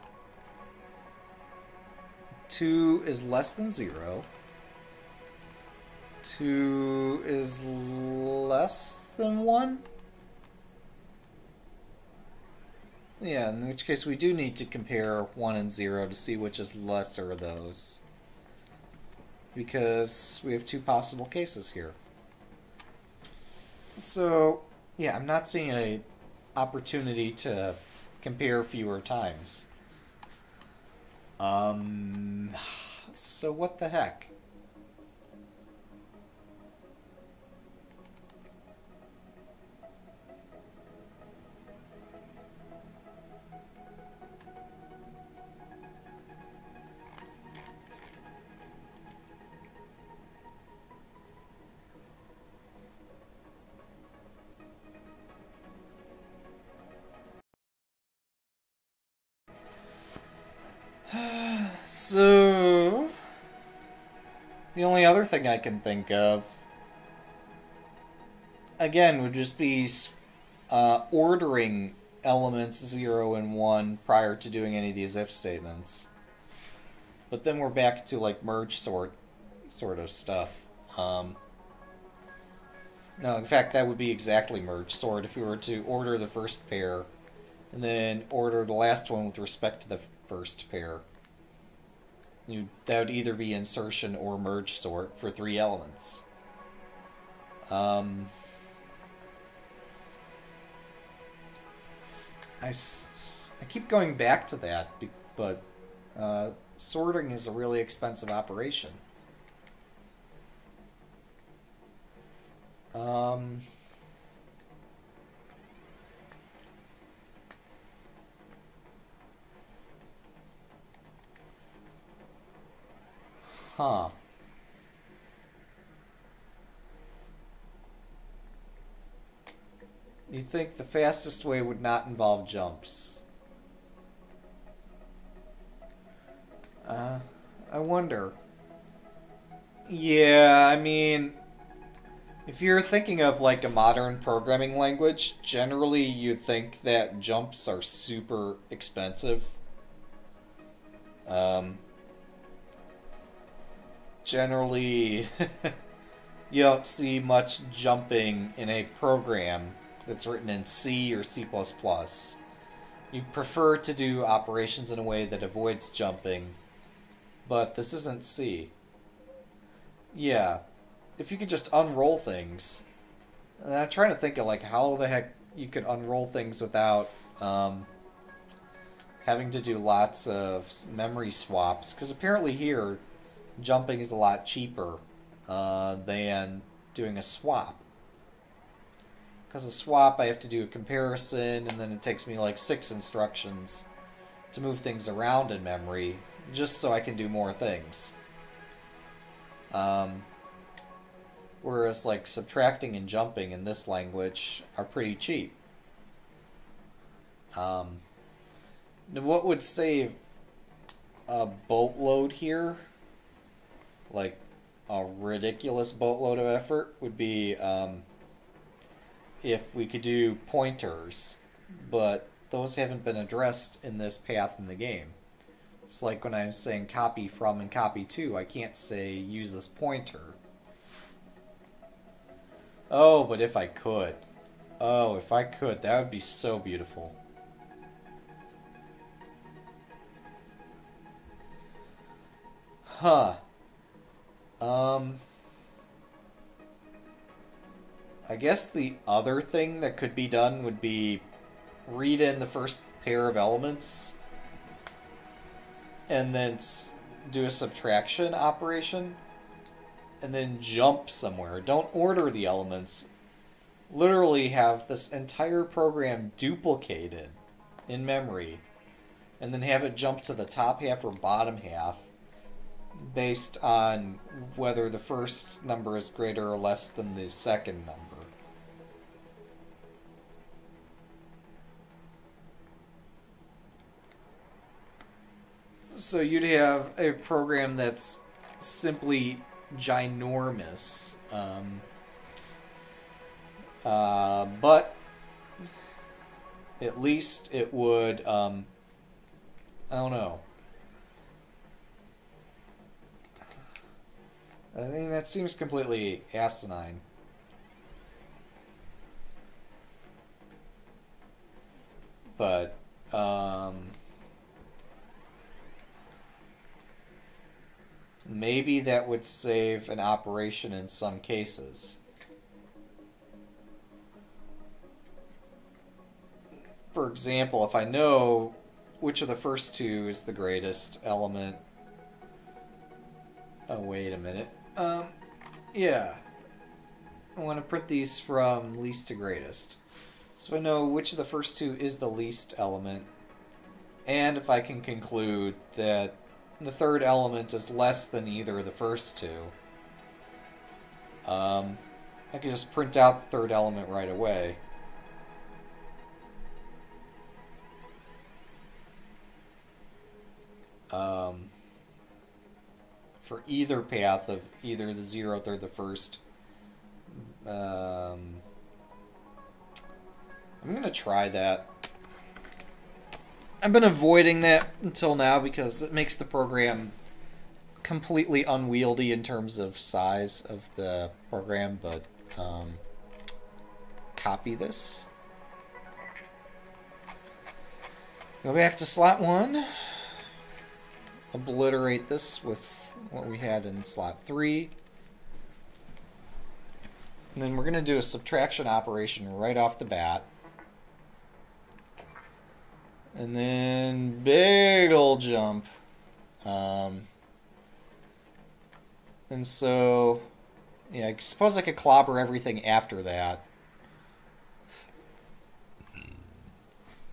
2 is less than 0. 2 is less than 1? Yeah, in which case we do need to compare 1 and 0 to see which is lesser of those. Because we have two possible cases here. So, yeah, I'm not seeing a opportunity to compare fewer times. Um, so what the heck? So, the only other thing I can think of, again, would just be uh, ordering elements 0 and 1 prior to doing any of these if statements. But then we're back to like merge sort sort of stuff. Um, no, in fact, that would be exactly merge sort if we were to order the first pair and then order the last one with respect to the first pair you, that would either be insertion or merge sort for three elements. Um, I, I keep going back to that, but uh, sorting is a really expensive operation. Um, huh. You think the fastest way would not involve jumps? Uh, I wonder. Yeah, I mean, if you're thinking of like a modern programming language, generally you'd think that jumps are super expensive. Um, generally, you don't see much jumping in a program that's written in C or C. You prefer to do operations in a way that avoids jumping, but this isn't C. Yeah, if you could just unroll things. And I'm trying to think of like how the heck you could unroll things without um, having to do lots of memory swaps. Because apparently here, jumping is a lot cheaper uh, than doing a swap. Because a swap, I have to do a comparison, and then it takes me like six instructions to move things around in memory, just so I can do more things. Um, whereas, like, subtracting and jumping in this language are pretty cheap. Um, now what would save a boatload here, like a ridiculous boatload of effort, would be um, if we could do pointers, but those haven't been addressed in this path in the game. It's like when I'm saying copy from and copy to, I can't say use this pointer. Oh, but if I could. Oh, if I could, that would be so beautiful. Huh. Um. I guess the other thing that could be done would be read in the first pair of elements and then do a subtraction operation and then jump somewhere. Don't order the elements. Literally have this entire program duplicated in memory and then have it jump to the top half or bottom half based on whether the first number is greater or less than the second number. So you'd have a program that's simply ginormous. Um, uh, but at least it would, um, I don't know. I mean, that seems completely asinine. But, um, maybe that would save an operation in some cases. For example, if I know which of the first two is the greatest element. Oh, wait a minute. Um, yeah. I want to print these from least to greatest. So I know which of the first two is the least element, and if I can conclude that the third element is less than either of the first two, um, I can just print out the third element right away. Um, for either path of either the zeroth or the first. Um, I'm gonna try that. I've been avoiding that until now because it makes the program completely unwieldy in terms of size of the program, but um, copy this. Go back to slot one. Obliterate this with what we had in slot three. And then we're going to do a subtraction operation right off the bat. And then big old jump. Um, and so, yeah, I suppose I could clobber everything after that.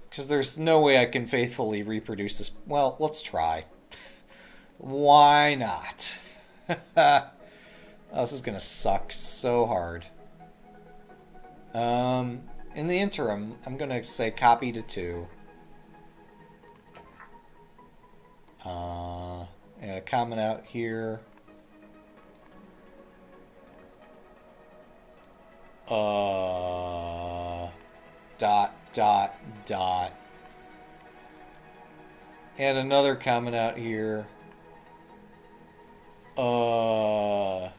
Because there's no way I can faithfully reproduce this. Well, let's try. Why not? oh, this is going to suck so hard. Um, in the interim, I'm going to say copy to 2. Uh, yeah, comment out here. Uh, dot, dot, dot. And another comment out here. Uh,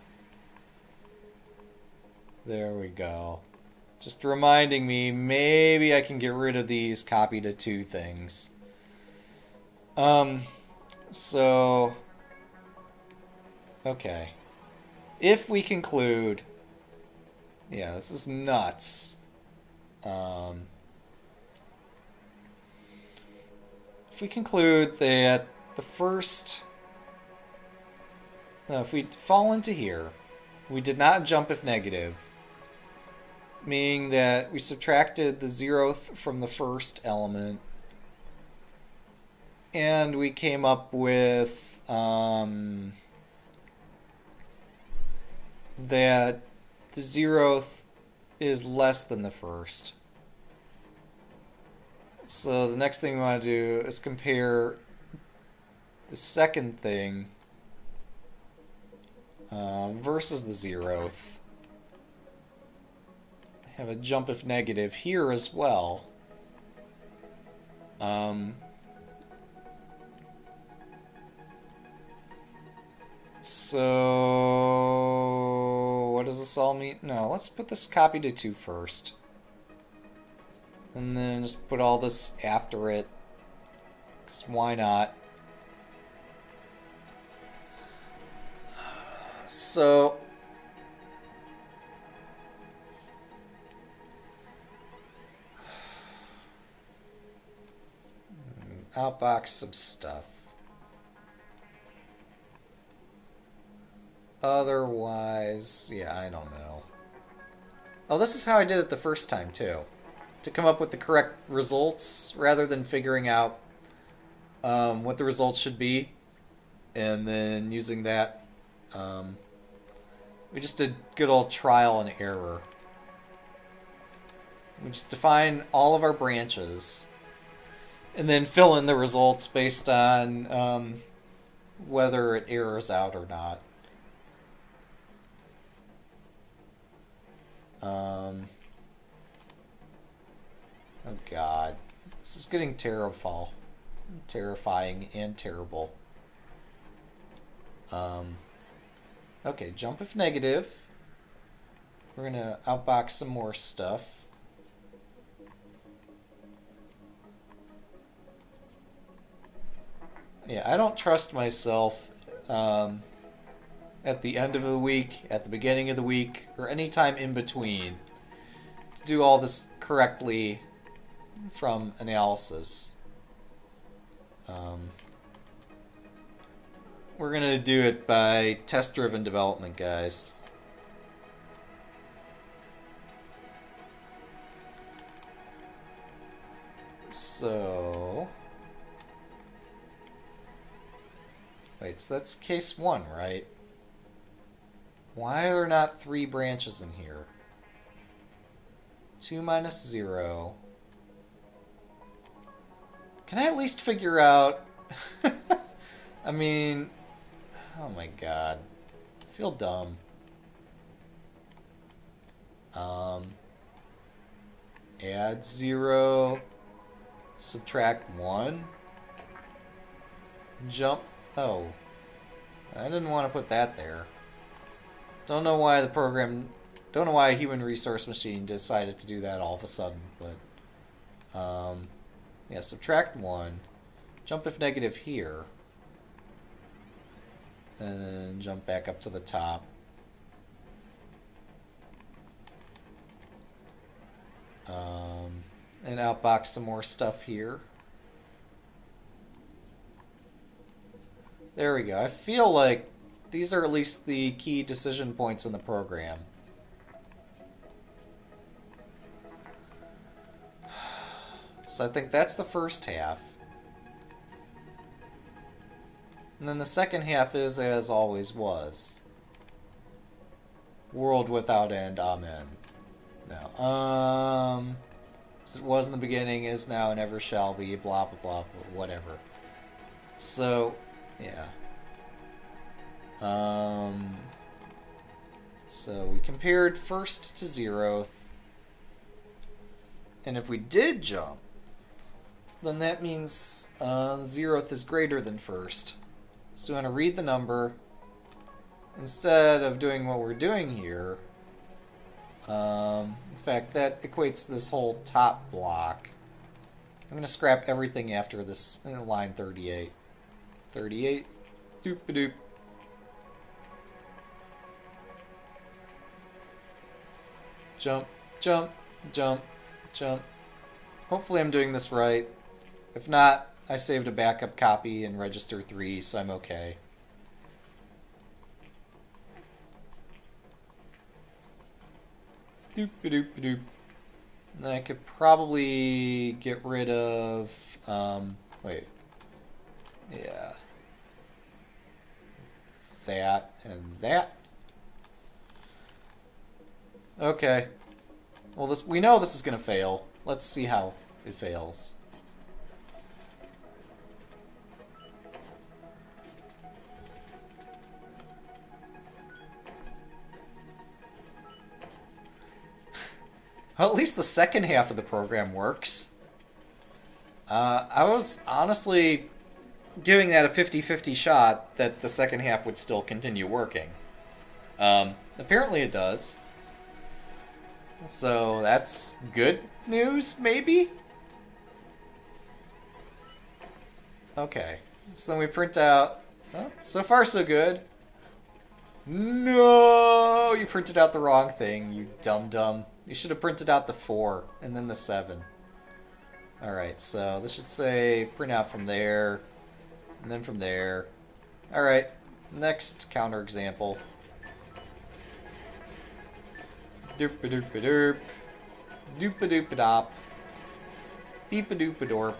there we go. Just reminding me, maybe I can get rid of these copy to two things. Um, so, okay. If we conclude, yeah, this is nuts. Um, if we conclude that the first, no, if we fall into here, we did not jump if negative, meaning that we subtracted the zeroth from the first element and we came up with um, that the zeroth is less than the first. So the next thing we want to do is compare the second thing uh, versus the zeroth. I Have a jump if negative here as well. Um, So, what does this all mean? No, let's put this copy to 2 first. And then just put all this after it. Because why not? So, outbox some stuff. Otherwise, yeah, I don't know. Oh, this is how I did it the first time, too. To come up with the correct results, rather than figuring out um, what the results should be, and then using that. Um, we just did good old trial and error. We just define all of our branches, and then fill in the results based on um, whether it errors out or not. Um, oh god. This is getting terrible. Terrifying and terrible. Um, okay, jump if negative. We're going to outbox some more stuff. Yeah, I don't trust myself um, at the end of the week, at the beginning of the week, or any time in between to do all this correctly from analysis. Um, we're going to do it by test driven development, guys. So. Wait, so that's case one, right? Why are there not three branches in here? 2 minus 0. Can I at least figure out... I mean... Oh my god. I feel dumb. Um... Add 0. Subtract 1. Jump... Oh. I didn't want to put that there. Don't know why the program, don't know why a human resource machine decided to do that all of a sudden, but um, yeah, subtract one, jump if negative here, and then jump back up to the top. Um, and outbox some more stuff here. There we go. I feel like these are at least the key decision points in the program. So I think that's the first half. And then the second half is as always was. World without end, amen. No. Um as it was in the beginning, is now, and ever shall be, blah blah blah, blah whatever. So yeah. Um so we compared first to zeroth. And if we did jump, then that means uh, zeroth is greater than first. So we want to read the number. Instead of doing what we're doing here, um, in fact, that equates this whole top block. I'm going to scrap everything after this uh, line 38. 38. Doop doop. Jump, jump, jump, jump. Hopefully I'm doing this right. If not, I saved a backup copy in register 3, so I'm okay. Doop doop doop. And I could probably get rid of. Um, wait. Yeah. That and that. Okay. Well, this we know this is going to fail. Let's see how it fails. Well, at least the second half of the program works. Uh, I was honestly giving that a 50 50 shot that the second half would still continue working. Um, apparently it does. So that's good news, maybe? Okay. So we print out. Oh, so far, so good. No! You printed out the wrong thing, you dumb dumb. You should have printed out the 4 and then the 7. Alright, so this should say print out from there, and then from there. Alright, next counter example. Doop a doop a doop. Doop a doop a dop. Beep a doop a dorp.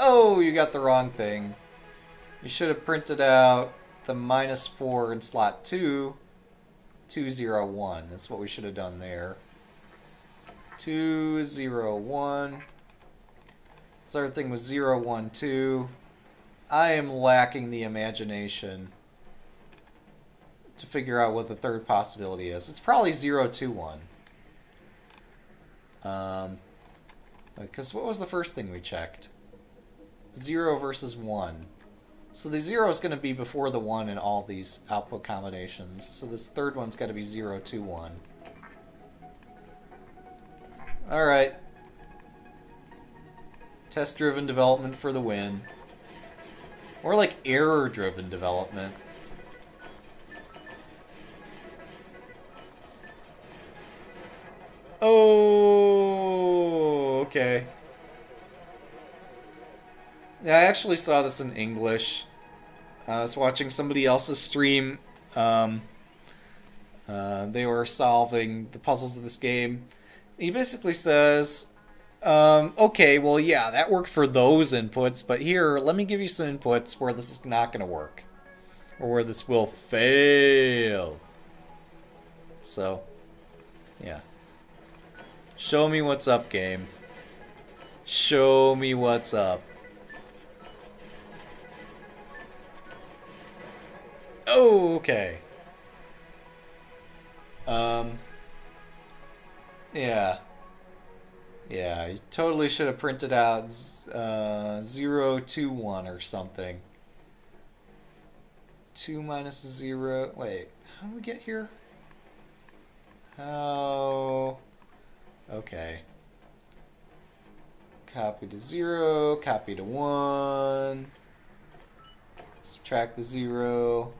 Oh, you got the wrong thing. You should have printed out the minus 4 in slot 2. 201 That's what we should have done there. 201. This other thing was zero, one, two. I am lacking the imagination to figure out what the third possibility is. It's probably zero, two, one. Um, because what was the first thing we checked? 0 versus 1. So the 0 is going to be before the 1 in all these output combinations. So this third one's got to be 021. Alright. Test-driven development for the win. Or like error-driven development. Oh, okay. Yeah, I actually saw this in English. I was watching somebody else's stream. Um, uh, they were solving the puzzles of this game he basically says, um, okay, well, yeah, that worked for those inputs, but here, let me give you some inputs where this is not going to work, or where this will fail. So, yeah. Show me what's up, game. Show me what's up. Oh, okay. Um... Yeah. Yeah, you totally should have printed out uh, 0, 2, 1 or something. 2 minus 0. Wait, how do we get here? How? Okay. Copy to 0, copy to 1. Subtract the 0.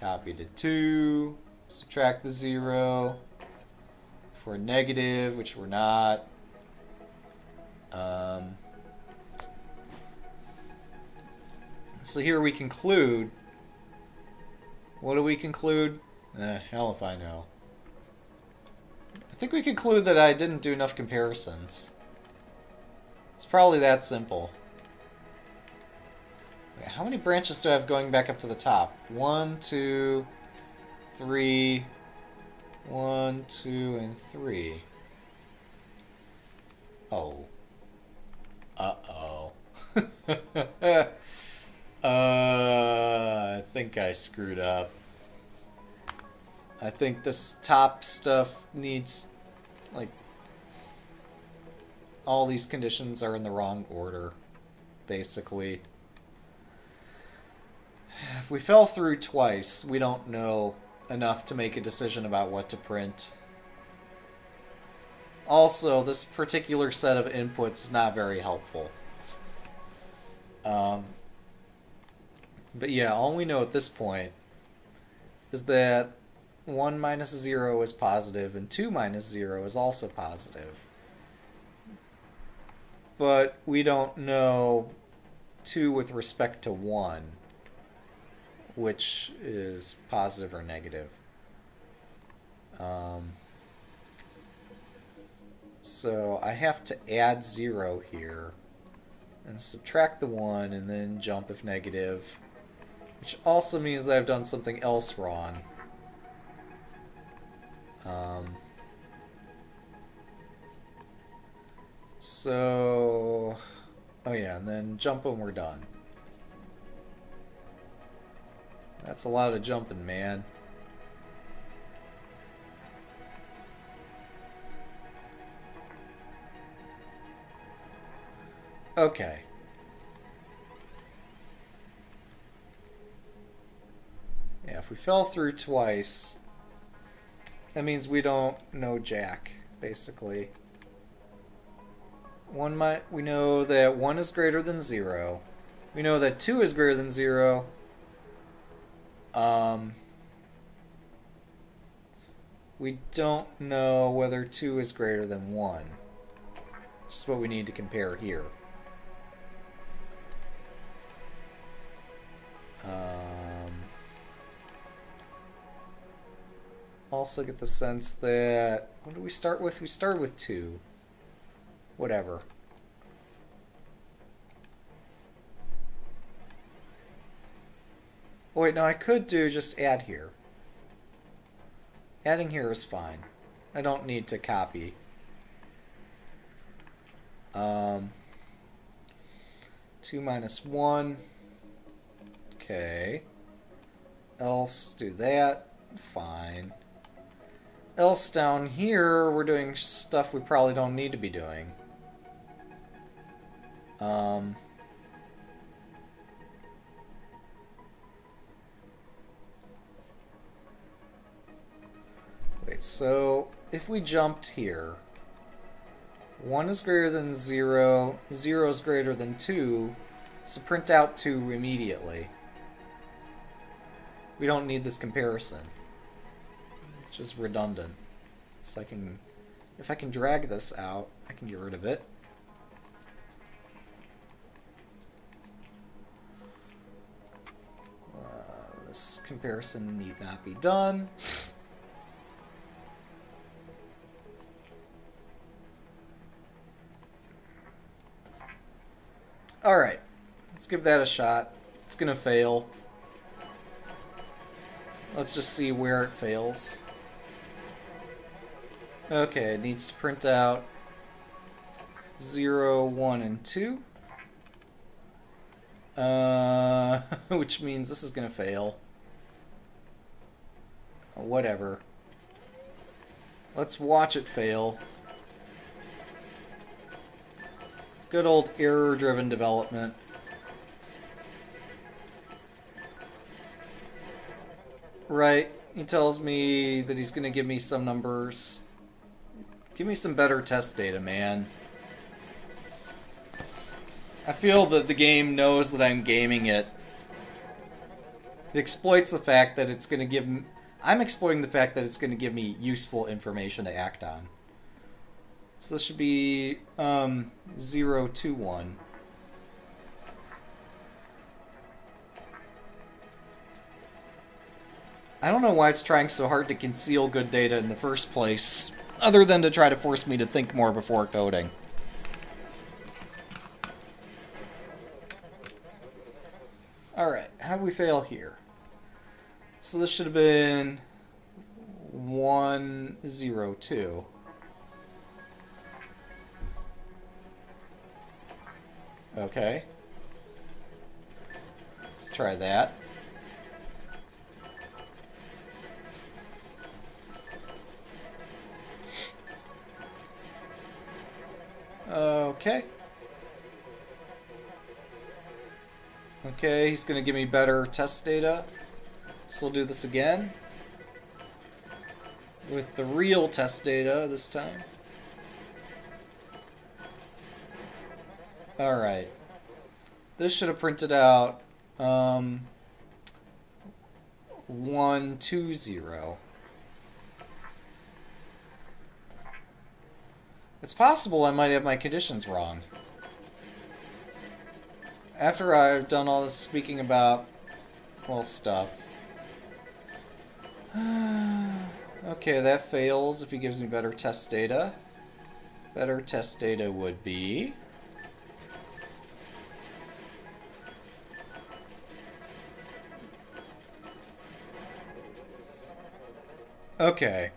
Copy to 2 subtract the zero. If we're negative, which we're not, um, So here we conclude. What do we conclude? Eh, hell if I know. I think we conclude that I didn't do enough comparisons. It's probably that simple. How many branches do I have going back up to the top? One, two, three, one, two, and three. Oh. Uh-oh. uh, I think I screwed up. I think this top stuff needs, like, all these conditions are in the wrong order, basically. If we fell through twice, we don't know enough to make a decision about what to print. Also, this particular set of inputs is not very helpful. Um, but yeah, all we know at this point is that 1 minus 0 is positive and 2 minus 0 is also positive. But we don't know 2 with respect to 1, which is positive or negative. Um, so I have to add 0 here and subtract the 1 and then jump if negative, which also means that I've done something else wrong. Um, so, oh yeah, and then jump when we're done. That's a lot of jumping, man. Okay. Yeah, if we fell through twice, that means we don't know Jack, basically. One might we know that one is greater than zero. We know that two is greater than zero. Um, we don't know whether two is greater than one. Which is what we need to compare here. Um, also get the sense that what do we start with? We started with two. Whatever. Oh, wait, no, I could do just add here. Adding here is fine. I don't need to copy. Um, 2 minus 1. Okay. Else do that. Fine. Else down here, we're doing stuff we probably don't need to be doing. Um... So if we jumped here, 1 is greater than 0, 0 is greater than 2, so print out 2 immediately. We don't need this comparison. It's just redundant. So I can, if I can drag this out, I can get rid of it. Uh, this comparison need not be done. Alright, let's give that a shot. It's gonna fail. Let's just see where it fails. Okay, it needs to print out 0, 1, and 2. Uh, which means this is going to fail. Whatever. Let's watch it fail. Good old error-driven development. Right. He tells me that he's going to give me some numbers. Give me some better test data, man. I feel that the game knows that I'm gaming it. It exploits the fact that it's going to give... I'm exploiting the fact that it's going to give me useful information to act on. So this should be um, 0, 2, 1. I don't know why it's trying so hard to conceal good data in the first place, other than to try to force me to think more before coding. Alright, how do we fail here? So this should have been 102. Okay. Let's try that. Okay. Okay, he's going to give me better test data. So we'll do this again. With the real test data this time. Alright. This should have printed out um, 120. It's possible I might have my conditions wrong. After I've done all this speaking about, well, stuff. okay, that fails if he gives me better test data. Better test data would be... Okay.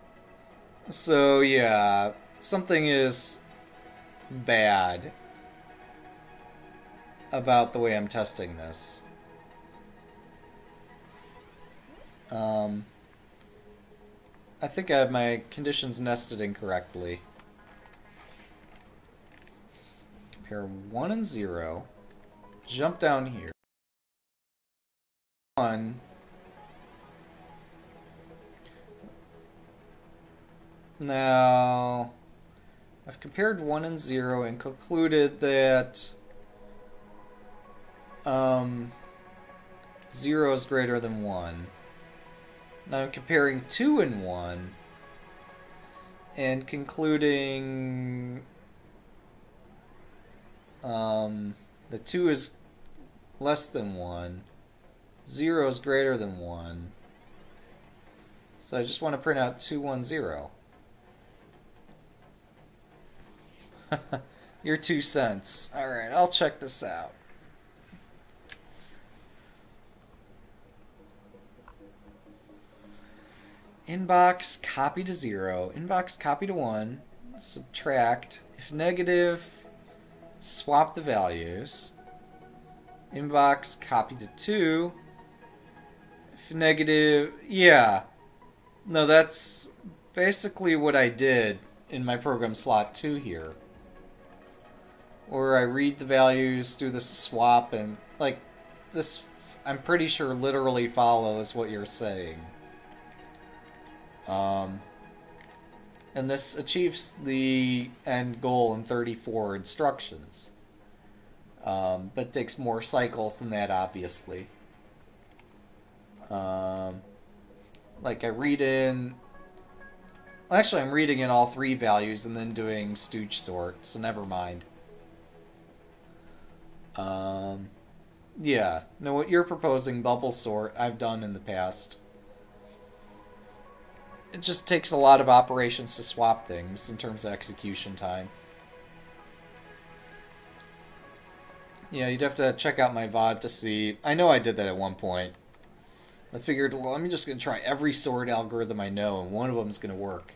So, yeah, something is bad about the way I'm testing this. Um, I think I have my conditions nested incorrectly. Compare 1 and 0. Jump down here. 1 Now, I've compared 1 and 0 and concluded that um, 0 is greater than 1. Now I'm comparing 2 and 1 and concluding um, the 2 is less than 1, 0 is greater than 1. So I just want to print out 210. Your two cents. Alright, I'll check this out. Inbox copy to zero. Inbox copy to one. Subtract. If negative, swap the values. Inbox copy to two. If negative, yeah. No, that's basically what I did in my program slot 2 here or I read the values, do this swap, and like this, I'm pretty sure literally follows what you're saying. Um, and this achieves the end goal in 34 instructions. Um, but takes more cycles than that, obviously. Um, like I read in. Actually, I'm reading in all three values and then doing stooge sort, so never mind. Um, yeah. No, what you're proposing, bubble sort, I've done in the past. It just takes a lot of operations to swap things in terms of execution time. Yeah, you'd have to check out my VOD to see. I know I did that at one point. I figured, well, I'm just going to try every sort algorithm I know, and one of them is going to work.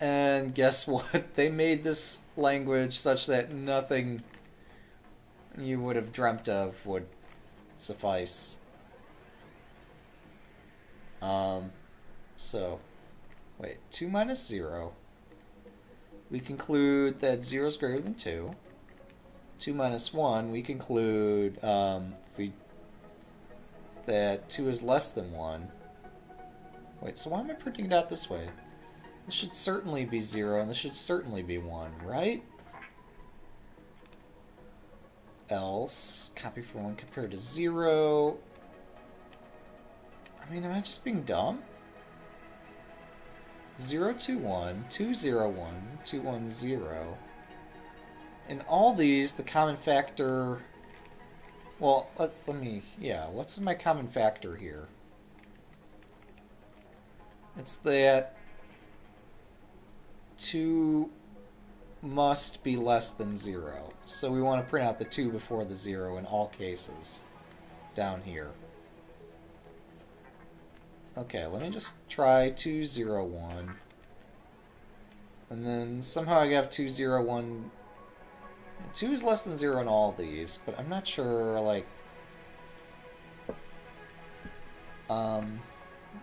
And guess what? They made this language such that nothing you would have dreamt of would suffice. Um, so, wait, 2 minus 0. We conclude that 0 is greater than 2. 2 minus 1, we conclude um, we, that 2 is less than 1. Wait, so why am I printing it out this way? This should certainly be 0, and this should certainly be 1, right? Else. Copy for 1 compared to 0. I mean, am I just being dumb? 0, 2, 1, 2, 0, 1, 2, 1, 0. In all these, the common factor... Well, let, let me... Yeah, what's my common factor here? It's that 2 must be less than 0. So we want to print out the 2 before the 0 in all cases down here. Okay, let me just try 201. And then somehow I have 201. 2 is less than 0 in all these, but I'm not sure, like, um,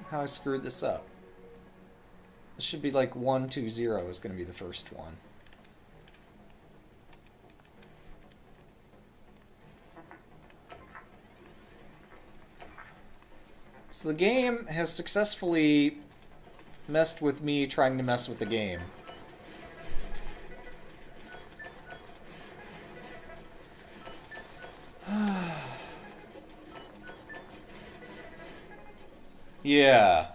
how I screwed this up. It should be like 120 is going to be the first one. So the game has successfully messed with me trying to mess with the game. yeah.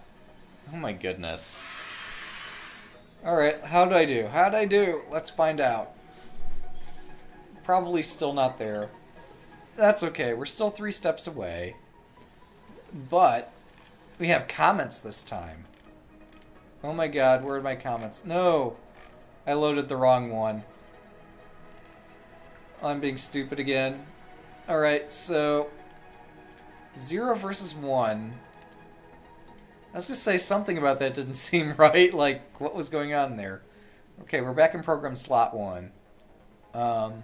Oh my goodness. Alright, how did I do? How did I do? Let's find out. Probably still not there. That's okay, we're still three steps away. But we have comments this time. Oh my god, where are my comments? No! I loaded the wrong one. I'm being stupid again. Alright, so... 0 versus 1. I was gonna say something about that didn't seem right, like, what was going on there? Okay, we're back in program slot 1. Um,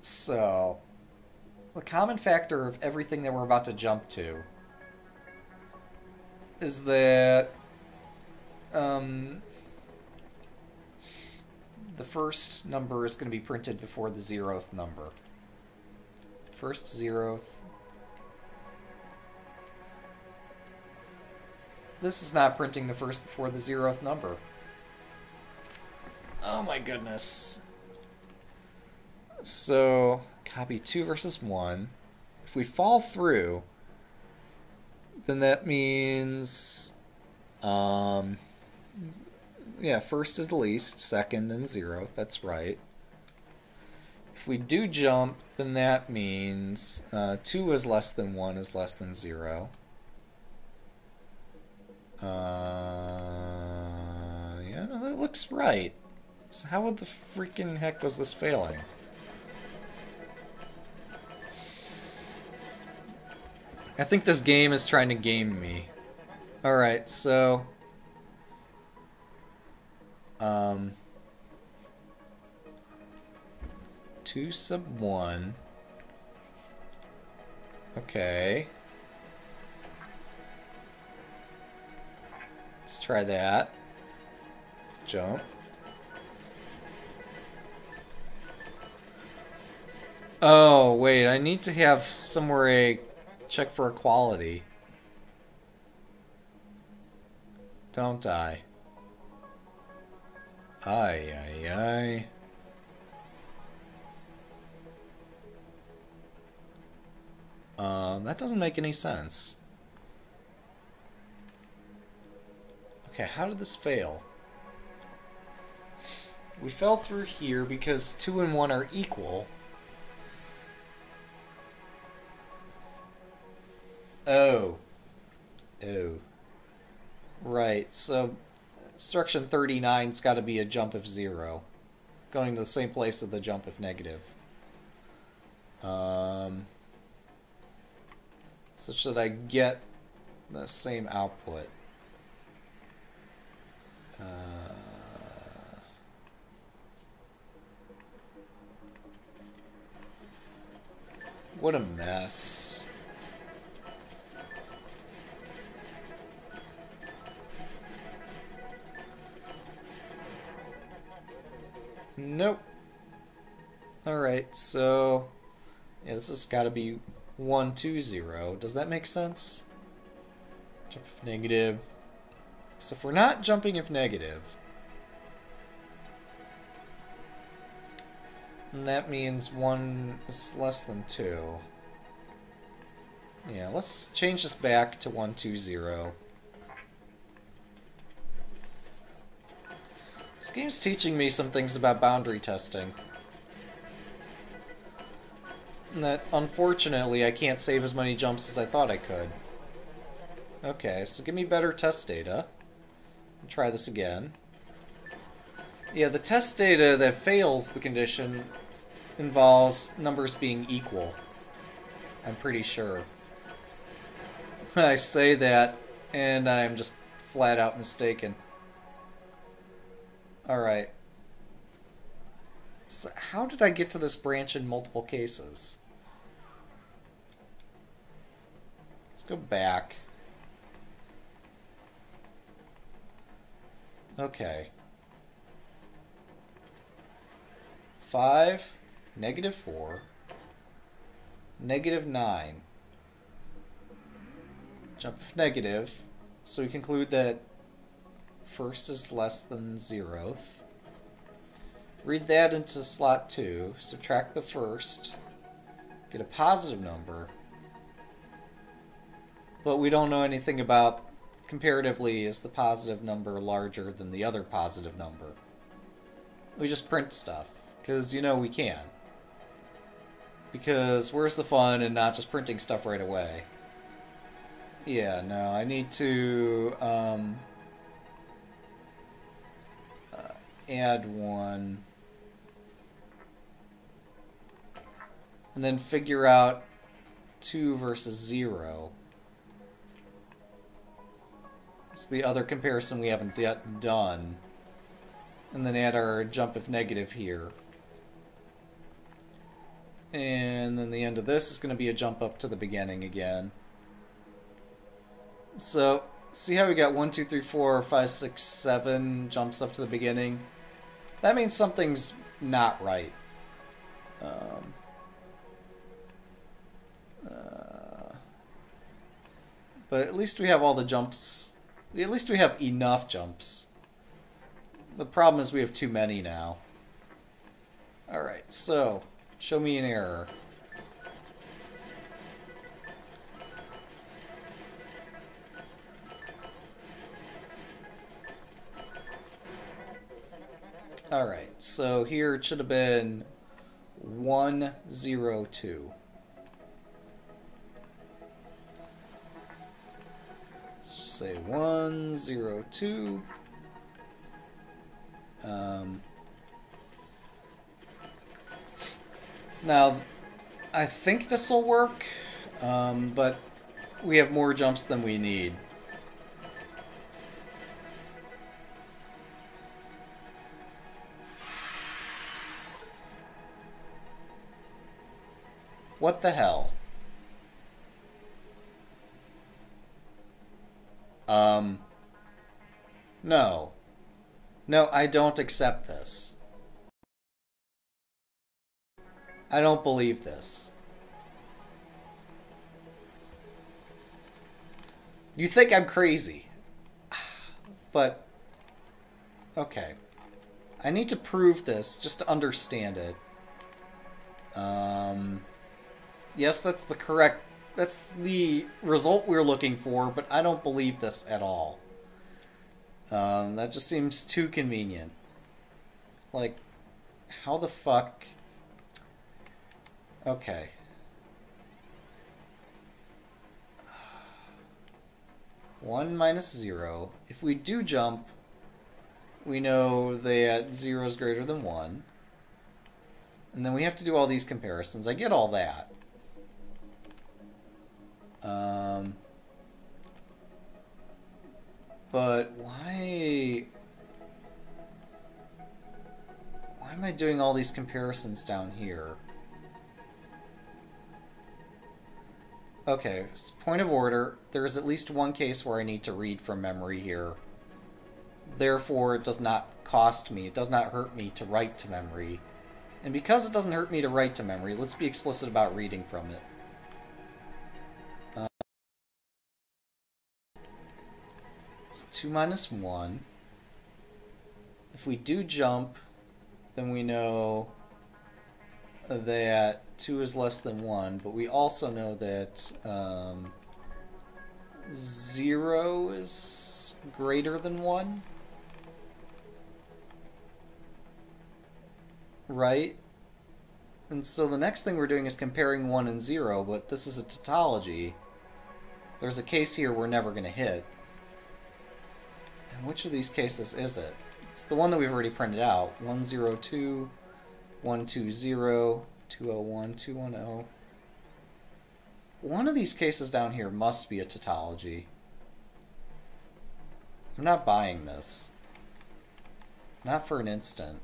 so, the common factor of everything that we're about to jump to is that um, the first number is going to be printed before the zeroth number. First zeroth. This is not printing the first before the zeroth number. Oh my goodness. So, copy 2 versus 1. If we fall through, then that means, um, yeah, first is the least, second and zero. That's right. If we do jump, then that means uh, 2 is less than 1 is less than 0. Uh, yeah, no, that looks right. So how the freaking heck was this failing? I think this game is trying to game me. Alright, so... Um... 2 sub 1. Okay. Let's try that. Jump. Oh, wait, I need to have somewhere a Check for equality. Don't I? Aye, aye, aye. Um, that doesn't make any sense. Okay, how did this fail? We fell through here because 2 and 1 are equal. Oh. Oh. Right, so instruction 39's got to be a jump of 0. Going to the same place as the jump of negative. Um, such that I get the same output. Uh, what a mess. Nope. Alright, so... Yeah, this has got to be 1, 2, 0. Does that make sense? Jump if negative. So if we're not jumping if negative... That means 1 is less than 2. Yeah, let's change this back to 1, 2, 0. This game's teaching me some things about boundary testing. And that, unfortunately, I can't save as many jumps as I thought I could. Okay, so give me better test data. Try this again. Yeah, the test data that fails the condition involves numbers being equal. I'm pretty sure. I say that, and I'm just flat out mistaken. Alright. So how did I get to this branch in multiple cases? Let's go back. Okay. 5, negative 4, negative 9. Jump of negative. So we conclude that first is less than zeroth. Read that into slot 2, subtract the first, get a positive number, but we don't know anything about comparatively is the positive number larger than the other positive number. We just print stuff, because you know we can. Because where's the fun in not just printing stuff right away? Yeah, no, I need to um, add one. And then figure out 2 versus 0. It's the other comparison we haven't yet done. And then add our jump of negative here. And then the end of this is going to be a jump up to the beginning again. So, see how we got 1, 2, 3, 4, 5, 6, 7 jumps up to the beginning? That means something's not right. Um, uh, but at least we have all the jumps at least we have enough jumps. The problem is we have too many now. Alright, so, show me an error. Alright, so here it should have been 102. Let's just say 102. Um, now, I think this will work, um, but we have more jumps than we need. What the hell? Um, no. No, I don't accept this. I don't believe this. You think I'm crazy. But, okay. I need to prove this just to understand it. Um, yes, that's the correct that's the result we're looking for, but I don't believe this at all. Um, that just seems too convenient. Like, how the fuck... Okay. One minus zero. If we do jump, we know that zero is greater than one. And then we have to do all these comparisons. I get all that. Um, but why... Why am I doing all these comparisons down here? Okay, point of order. There is at least one case where I need to read from memory here. Therefore, it does not cost me, it does not hurt me to write to memory. And because it doesn't hurt me to write to memory, let's be explicit about reading from it. 2 minus 1. If we do jump, then we know that 2 is less than 1, but we also know that um, 0 is greater than 1. Right? And so the next thing we're doing is comparing 1 and 0, but this is a tautology. there's a case here we're never going to hit. And which of these cases is it? It's the one that we've already printed out. 102, 120, 201, 210. One of these cases down here must be a tautology. I'm not buying this. Not for an instant.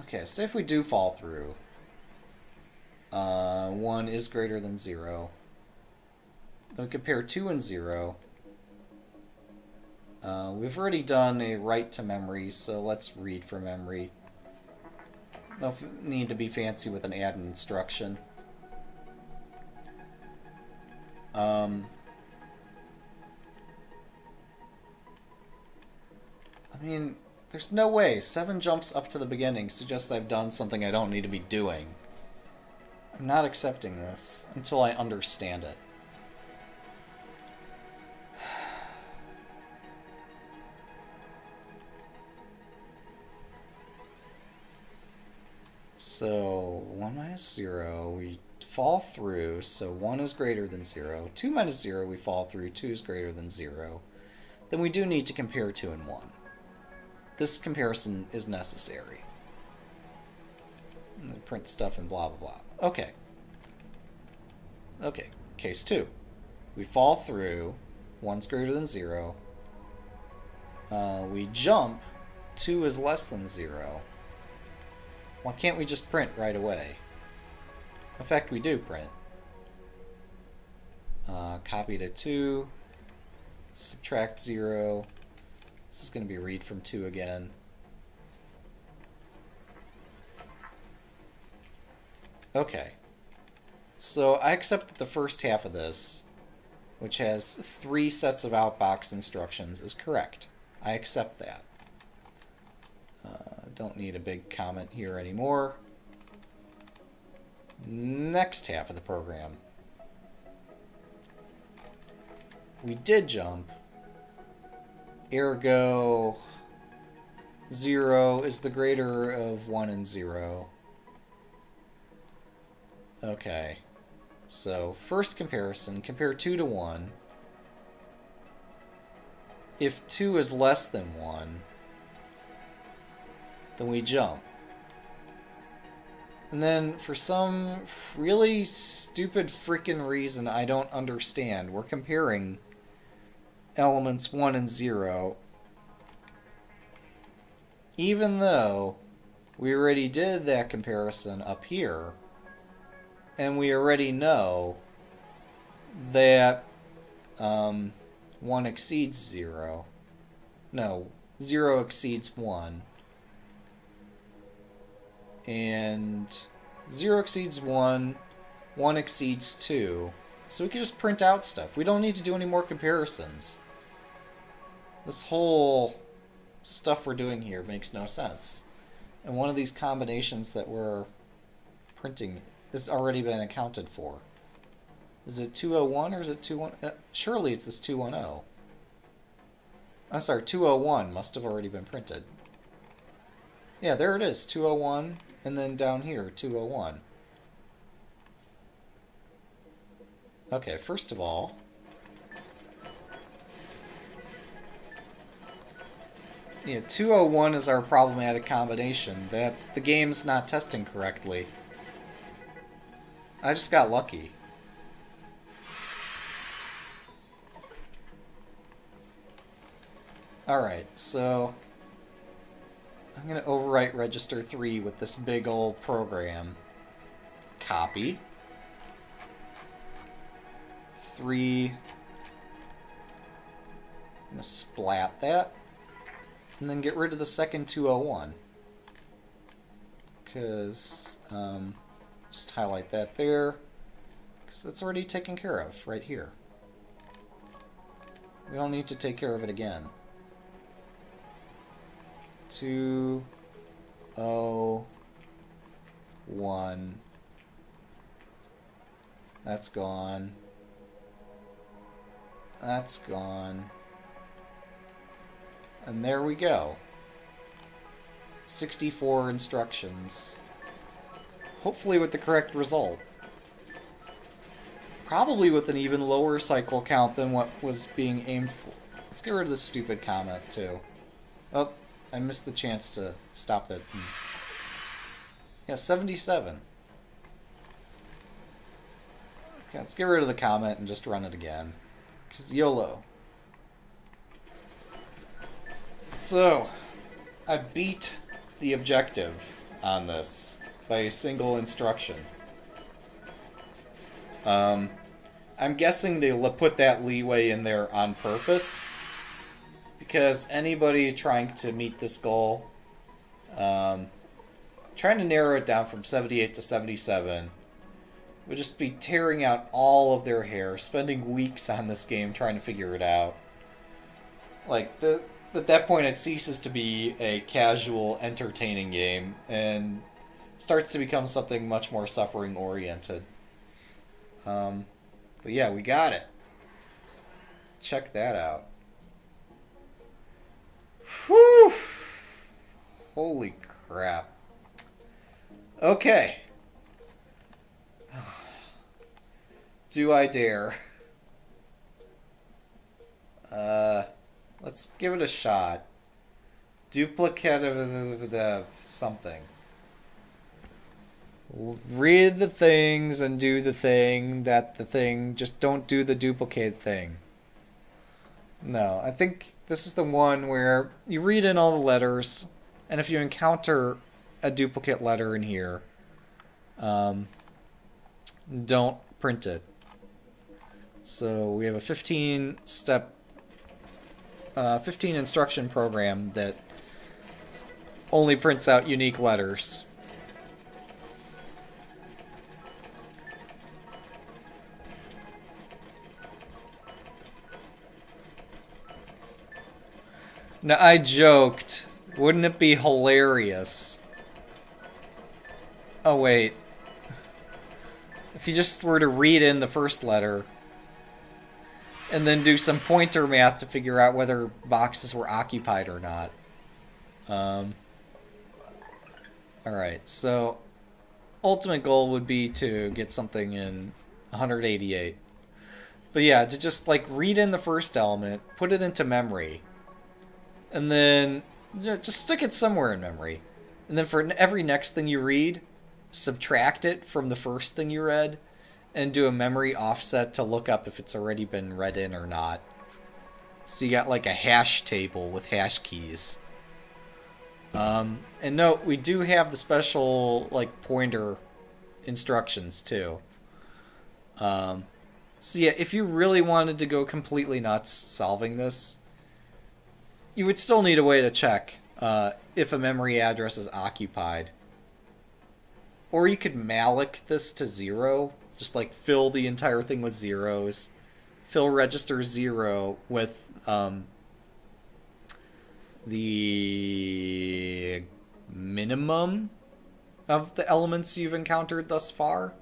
Okay, say if we do fall through. Uh, 1 is greater than 0. Then we compare 2 and 0. Uh, we've already done a write to memory, so let's read from memory. No need to be fancy with an add instruction. Um, I mean, there's no way. Seven jumps up to the beginning suggests I've done something I don't need to be doing. I'm not accepting this until I understand it. So, 1 minus 0, we fall through, so 1 is greater than 0. 2 minus 0, we fall through, 2 is greater than 0. Then we do need to compare 2 and 1. This comparison is necessary. Print stuff and blah blah blah. Okay. Okay, case 2. We fall through, 1's greater than 0. Uh, we jump, 2 is less than 0. Why can't we just print right away? In fact, we do print. Uh, copy to 2, subtract 0. This is going to be read from 2 again. Okay. So I accept that the first half of this, which has three sets of outbox instructions, is correct. I accept that. Uh, don't need a big comment here anymore. Next half of the program. We did jump. Ergo, 0 is the greater of 1 and 0. Okay. So, first comparison, compare 2 to 1. If 2 is less than 1, then we jump. And then, for some really stupid freaking reason I don't understand, we're comparing elements 1 and 0, even though we already did that comparison up here, and we already know that um, 1 exceeds 0. No, 0 exceeds 1 and 0 exceeds 1, 1 exceeds 2. So we can just print out stuff. We don't need to do any more comparisons. This whole stuff we're doing here makes no sense. And one of these combinations that we're printing has already been accounted for. Is it 201 or is it 210? Uh, surely it's this 210. I'm sorry, 201 must have already been printed. Yeah, there it is, 201 and then down here, 201. Okay, first of all, yeah, 201 is our problematic combination that the game's not testing correctly. I just got lucky. Alright, so I'm going to overwrite register 3 with this big old program. Copy. 3. I'm going to splat that. And then get rid of the second 201. Because, um, just highlight that there. Because that's already taken care of right here. We don't need to take care of it again two, oh, one. That's gone. That's gone. And there we go. 64 instructions. Hopefully with the correct result. probably with an even lower cycle count than what was being aimed for. Let's get rid of this stupid comment, too. Oh, I missed the chance to stop that. Yeah, 77. Okay, let's get rid of the comment and just run it again. Because YOLO. So, I beat the objective on this by a single instruction. Um, I'm guessing they put that leeway in there on purpose because anybody trying to meet this goal, um, trying to narrow it down from 78 to 77, would just be tearing out all of their hair, spending weeks on this game trying to figure it out. Like the at that point it ceases to be a casual, entertaining game and starts to become something much more suffering oriented. Um, but yeah, we got it. Check that out. Whew. Holy crap. Okay. Do I dare? Uh, let's give it a shot. Duplicate of the something. Read the things and do the thing that the thing. Just don't do the duplicate thing. No, I think this is the one where you read in all the letters, and if you encounter a duplicate letter in here, um, don't print it. So we have a 15 step, uh, 15 instruction program that only prints out unique letters. Now, I joked. Wouldn't it be hilarious? Oh, wait. If you just were to read in the first letter and then do some pointer math to figure out whether boxes were occupied or not. Um, Alright, so ultimate goal would be to get something in 188. But yeah, to just like read in the first element, put it into memory, and then you know, just stick it somewhere in memory. And then for every next thing you read, subtract it from the first thing you read and do a memory offset to look up if it's already been read in or not. So you got like a hash table with hash keys. Um, and note, we do have the special like pointer instructions too. Um, so yeah, if you really wanted to go completely nuts solving this, you would still need a way to check uh, if a memory address is occupied. Or you could malloc this to zero, just like fill the entire thing with zeros. Fill register zero with um, the minimum of the elements you've encountered thus far.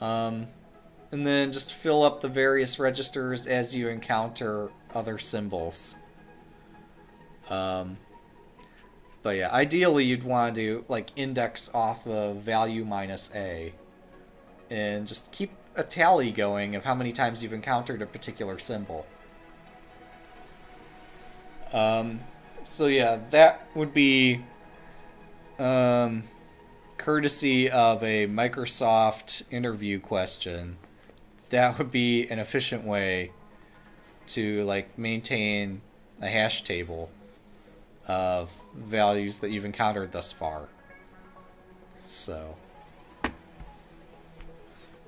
Um, and then just fill up the various registers as you encounter other symbols. Um, but yeah, ideally you'd want to like index off of value minus a, and just keep a tally going of how many times you've encountered a particular symbol. Um, so yeah, that would be um, courtesy of a Microsoft interview question. That would be an efficient way to like maintain a hash table of values that you've encountered thus far. So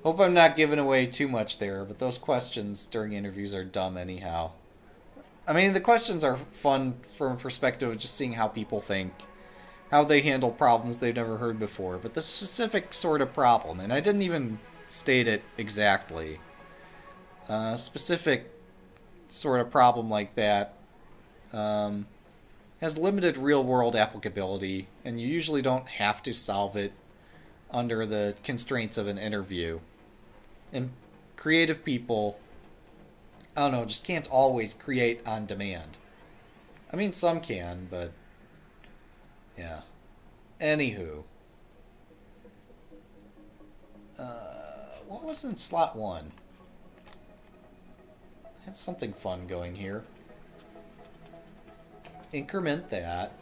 hope I'm not giving away too much there, but those questions during interviews are dumb anyhow. I mean, the questions are fun from a perspective of just seeing how people think, how they handle problems they've never heard before, but the specific sort of problem, and I didn't even state it exactly. Uh, specific sort of problem like that um, has limited real world applicability, and you usually don't have to solve it under the constraints of an interview. And creative people, I don't know, just can't always create on demand. I mean, some can, but yeah. Anywho. Uh, what was in slot one? Had something fun going here. Increment that.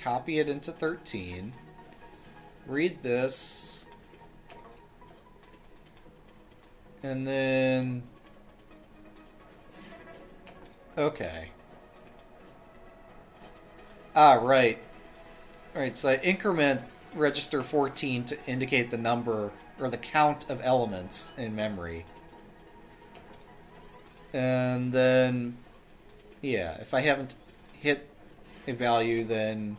Copy it into 13. Read this. And then... Okay. Ah, right. Alright, so I increment register 14 to indicate the number or the count of elements in memory. And then, yeah, if I haven't hit a value, then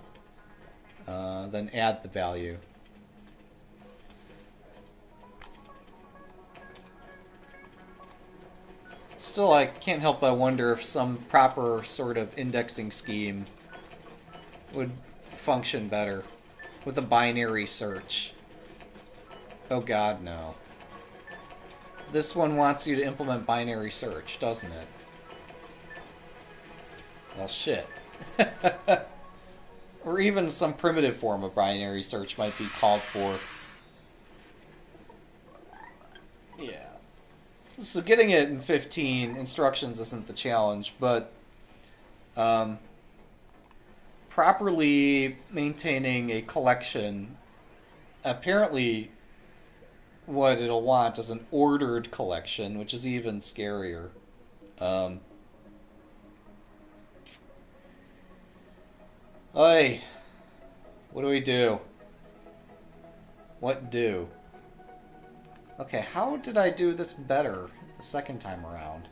uh, then add the value. Still, I can't help but wonder if some proper sort of indexing scheme would function better with a binary search. Oh god, no. This one wants you to implement binary search, doesn't it? Well, shit. or even some primitive form of binary search might be called for. Yeah. So getting it in 15 instructions isn't the challenge, but um, properly maintaining a collection apparently what it'll want is an ordered collection, which is even scarier. Um, Oi, what do we do? What do? Okay, how did I do this better the second time around?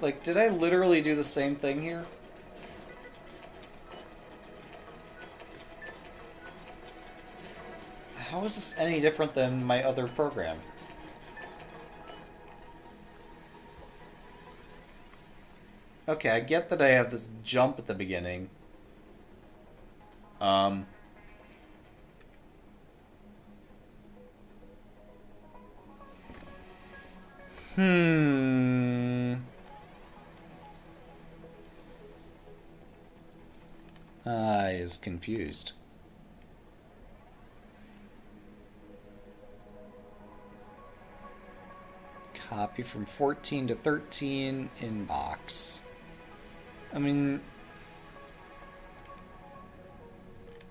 Like, did I literally do the same thing here? How is this any different than my other program? Okay, I get that I have this jump at the beginning. Um... Hmm... I is confused. Copy from 14 to 13 inbox. I mean...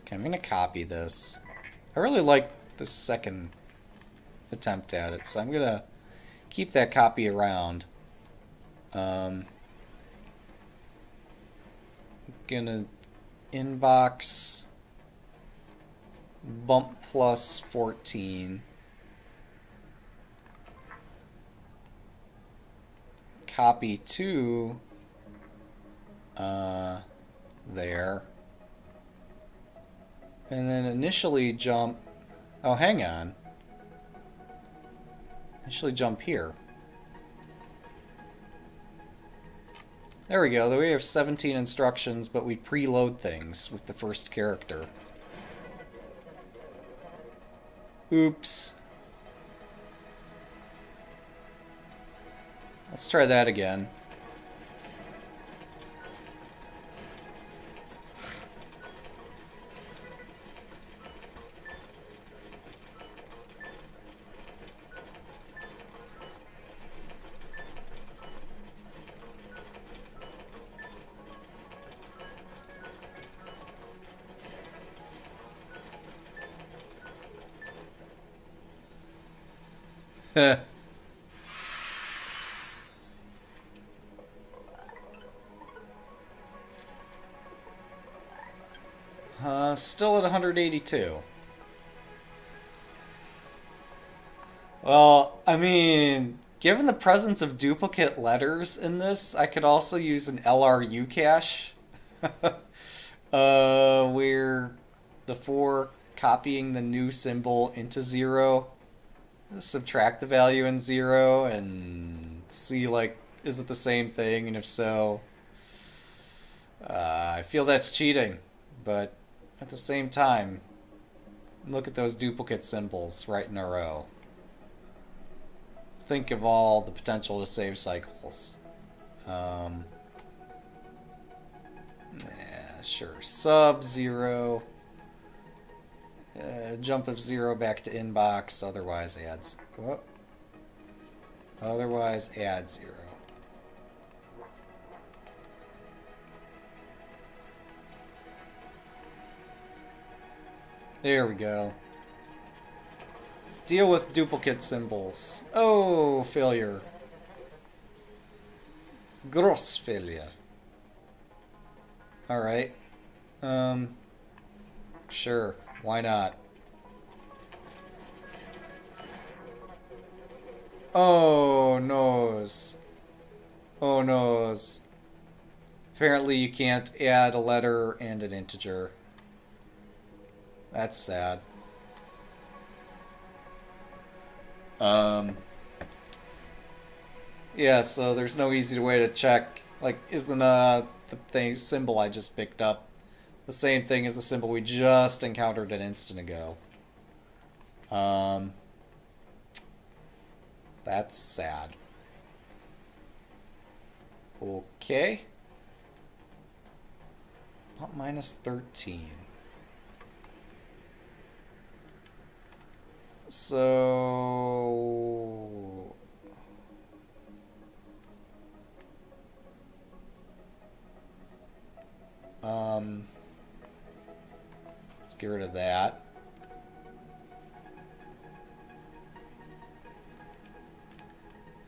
Okay, I'm going to copy this. I really like the second attempt at it, so I'm going to keep that copy around. Um, gonna inbox bump plus 14 copy to uh, there and then initially jump oh hang on initially jump here There we go. We have 17 instructions, but we preload things with the first character. Oops. Let's try that again. uh, still at 182. Well, I mean, given the presence of duplicate letters in this, I could also use an LRU cache. uh, where the four copying the new symbol into zero subtract the value in zero and see like is it the same thing and if so uh, I feel that's cheating but at the same time look at those duplicate symbols right in a row think of all the potential to save cycles um, yeah, sure, sub zero. Uh, jump of zero back to inbox, otherwise adds. Oh. Otherwise add zero. There we go. Deal with duplicate symbols. Oh, failure. Gross failure. Alright. Um, sure. Why not? Oh, noes. Oh, noes. Apparently you can't add a letter and an integer. That's sad. Um, yeah, so there's no easy way to check. Like, is the, uh, the thing, symbol I just picked up the same thing as the symbol we just encountered an instant ago? Um, that's sad. Okay. minus 13. So... Um, let's get rid of that.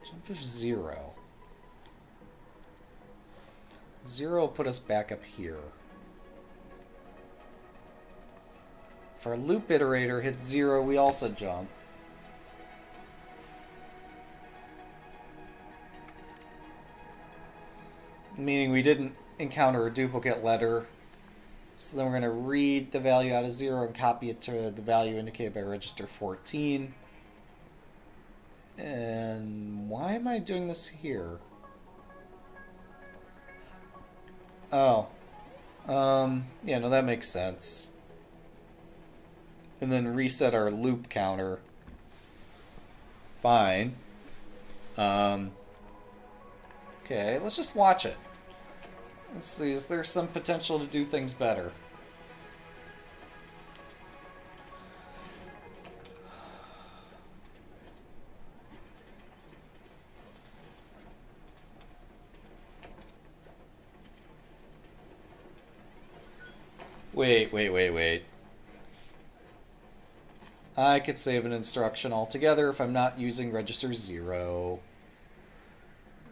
Jump of zero. Zero put us back up here. If our loop iterator hits zero, we also jump. Meaning we didn't encounter a duplicate letter. So then we're going to read the value out of zero and copy it to the value indicated by register 14. And why am I doing this here? Oh. Um, yeah, no, that makes sense and then reset our loop counter. Fine. Um, okay, let's just watch it. Let's see, is there some potential to do things better? Wait, wait, wait, wait. I could save an instruction altogether if I'm not using register 0.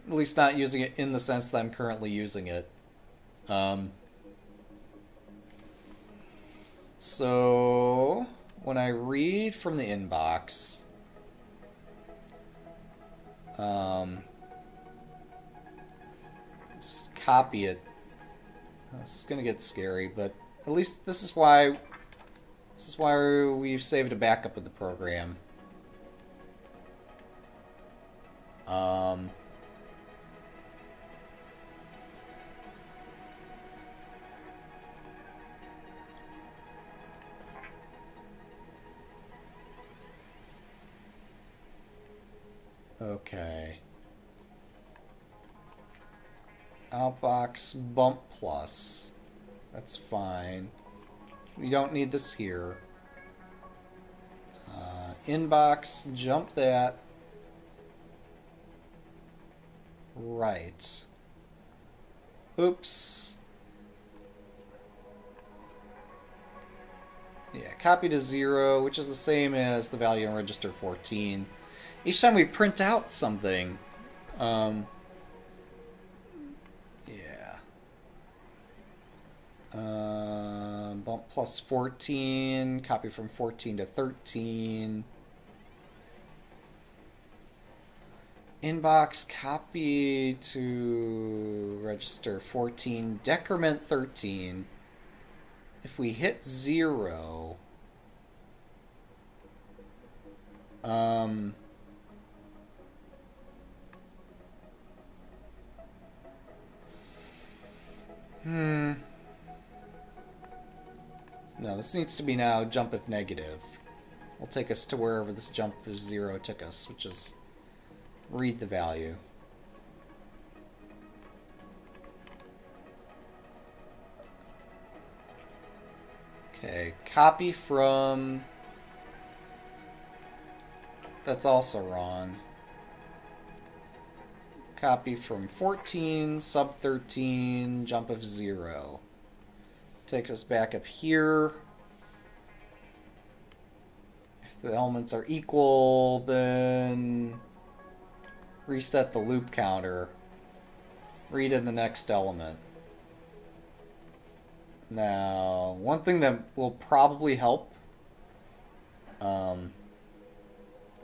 At least not using it in the sense that I'm currently using it. Um, so, when I read from the inbox, um, let's copy it. This is going to get scary, but at least this is why this is why we've saved a backup of the program. Um, okay. Outbox bump plus. That's fine. We don't need this here. Uh, inbox, jump that. Right. Oops. Yeah, copy to zero, which is the same as the value in register 14. Each time we print out something, um, yeah. Uh, bump plus 14, copy from 14 to 13. Inbox, copy to register 14, decrement 13. If we hit 0, um, hmm. No, this needs to be now jump if negative. Will take us to wherever this jump of zero took us, which is read the value. Okay, copy from... That's also wrong. Copy from 14, sub 13, jump of 0. Takes us back up here. If the elements are equal, then reset the loop counter. Read in the next element. Now, one thing that will probably help um,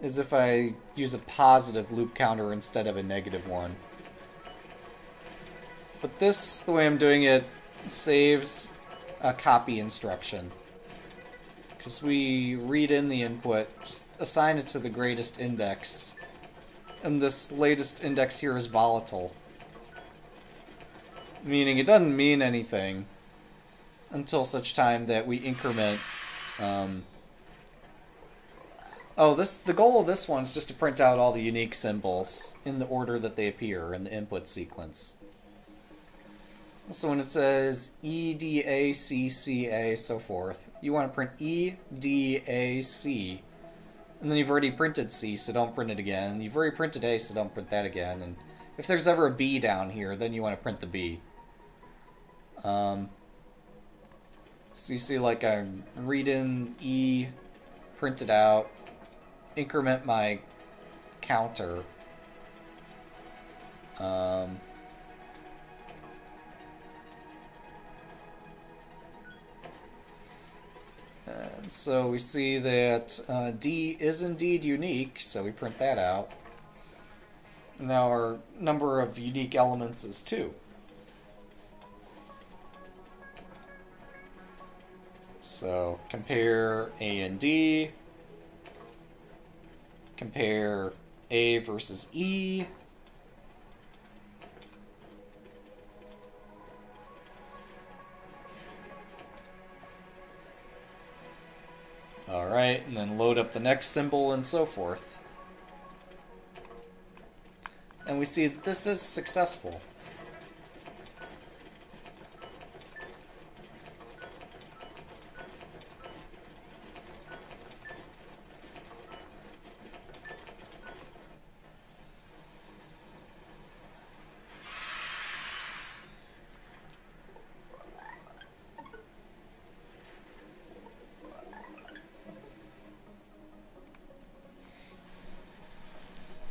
is if I use a positive loop counter instead of a negative one. But this, the way I'm doing it, saves a copy instruction. Because we read in the input, just assign it to the greatest index. And this latest index here is volatile. Meaning it doesn't mean anything until such time that we increment um, Oh, this the goal of this one is just to print out all the unique symbols in the order that they appear in the input sequence. So when it says E, D, A, C, C, A, so forth, you want to print E, D, A, C. And then you've already printed C, so don't print it again. You've already printed A, so don't print that again. And if there's ever a B down here, then you want to print the B. Um, so you see, like, I'm reading E, print it out, increment my counter. Um, and so we see that uh, D is indeed unique, so we print that out. Now our number of unique elements is 2. So compare A and D compare A versus E. Alright, and then load up the next symbol and so forth. And we see that this is successful.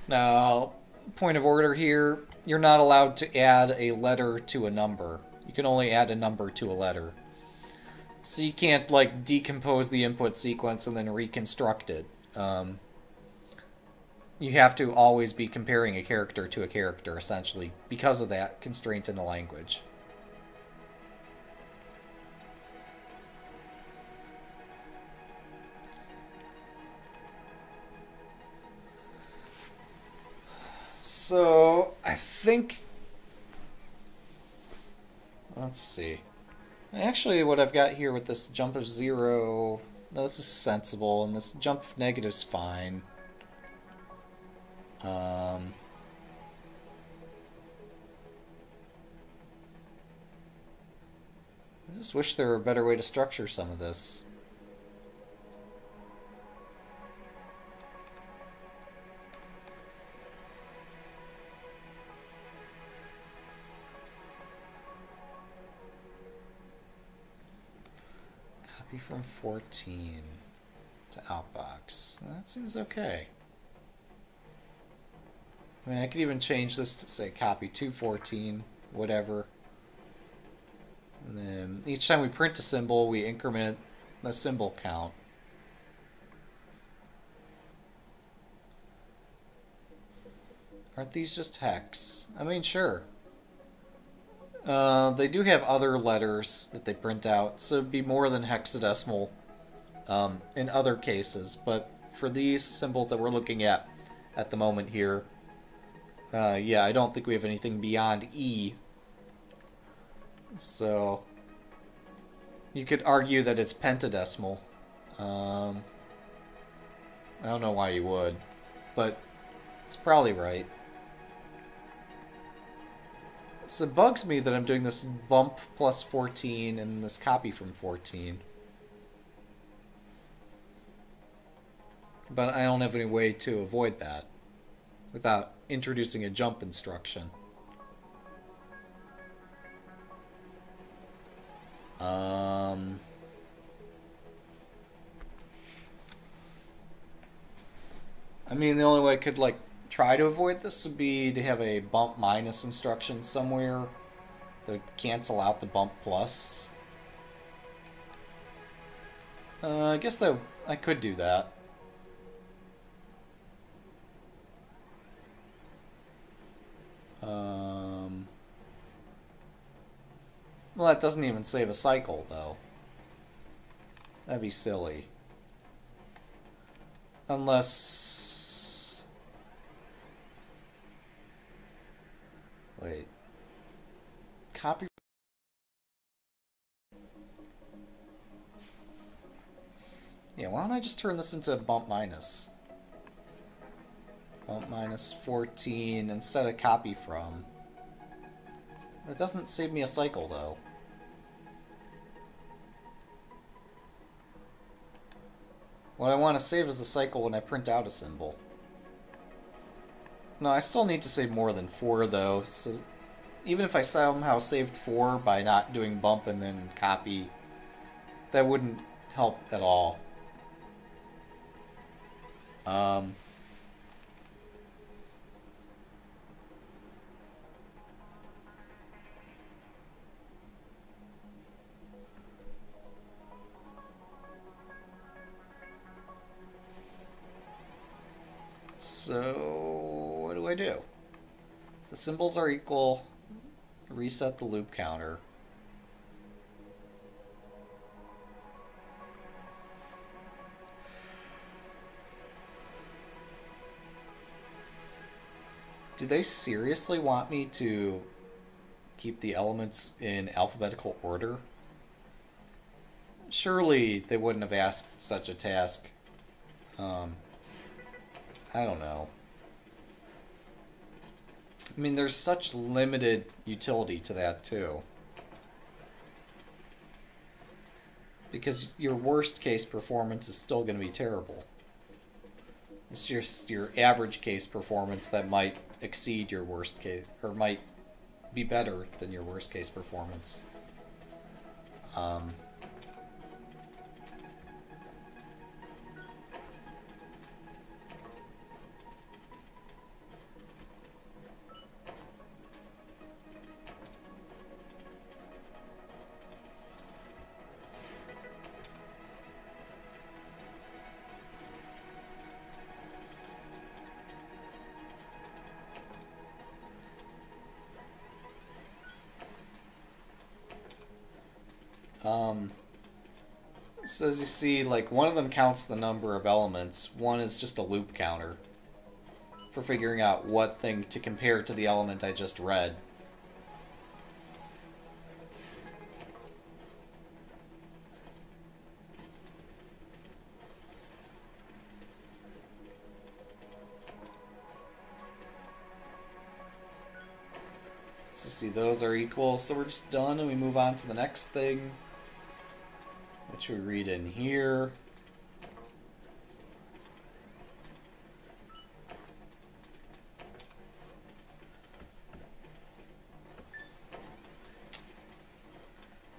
Now, point of order here, you're not allowed to add a letter to a number. You can only add a number to a letter. So you can't, like, decompose the input sequence and then reconstruct it. Um, you have to always be comparing a character to a character, essentially, because of that constraint in the language. So, I think... Let's see. Actually, what I've got here with this jump of zero, this is sensible, and this jump of negative is fine. Um... I just wish there were a better way to structure some of this. Copy from 14 to outbox. That seems okay. I mean, I could even change this to say copy 214, whatever. And then each time we print a symbol, we increment the symbol count. Aren't these just hex? I mean, sure. Uh, they do have other letters that they print out, so it'd be more than hexadecimal um, in other cases. But for these symbols that we're looking at at the moment here, uh, yeah, I don't think we have anything beyond E. So you could argue that it's pentadecimal. Um, I don't know why you would, but it's probably right. So it bugs me that I'm doing this bump plus 14 and this copy from 14. But I don't have any way to avoid that without introducing a jump instruction. Um... I mean, the only way I could, like, try to avoid this would be to have a bump minus instruction somewhere that would cancel out the bump plus. Uh, I guess that I could do that. Um, well, that doesn't even save a cycle, though. That'd be silly. Unless... Wait. Copy... Yeah, why don't I just turn this into bump minus? Bump minus 14 instead of copy from. That doesn't save me a cycle, though. What I want to save is a cycle when I print out a symbol. No, I still need to save more than 4, though. So even if I somehow saved 4 by not doing bump and then copy, that wouldn't help at all. Um, so, do I do? The symbols are equal. Reset the loop counter. Do they seriously want me to keep the elements in alphabetical order? Surely they wouldn't have asked such a task. Um, I don't know. I mean, there's such limited utility to that, too. Because your worst case performance is still going to be terrible. It's just your average case performance that might exceed your worst case, or might be better than your worst case performance. Um, Um, so as you see, like one of them counts the number of elements. One is just a loop counter for figuring out what thing to compare to the element I just read. So see, those are equal, so we're just done and we move on to the next thing which we read in here.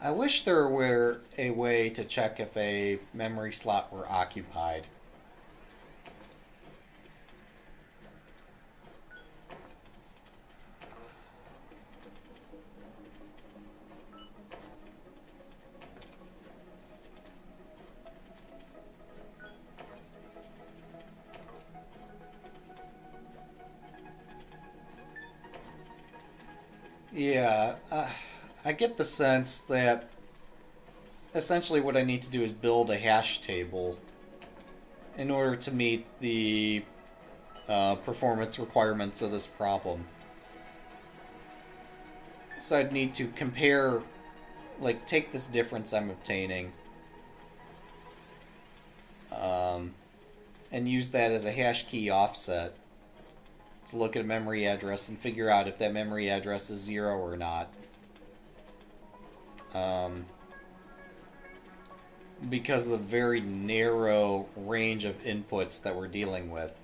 I wish there were a way to check if a memory slot were occupied. Get the sense that essentially what I need to do is build a hash table in order to meet the uh, performance requirements of this problem. So I'd need to compare, like, take this difference I'm obtaining um, and use that as a hash key offset to look at a memory address and figure out if that memory address is zero or not. Um, because of the very narrow range of inputs that we're dealing with.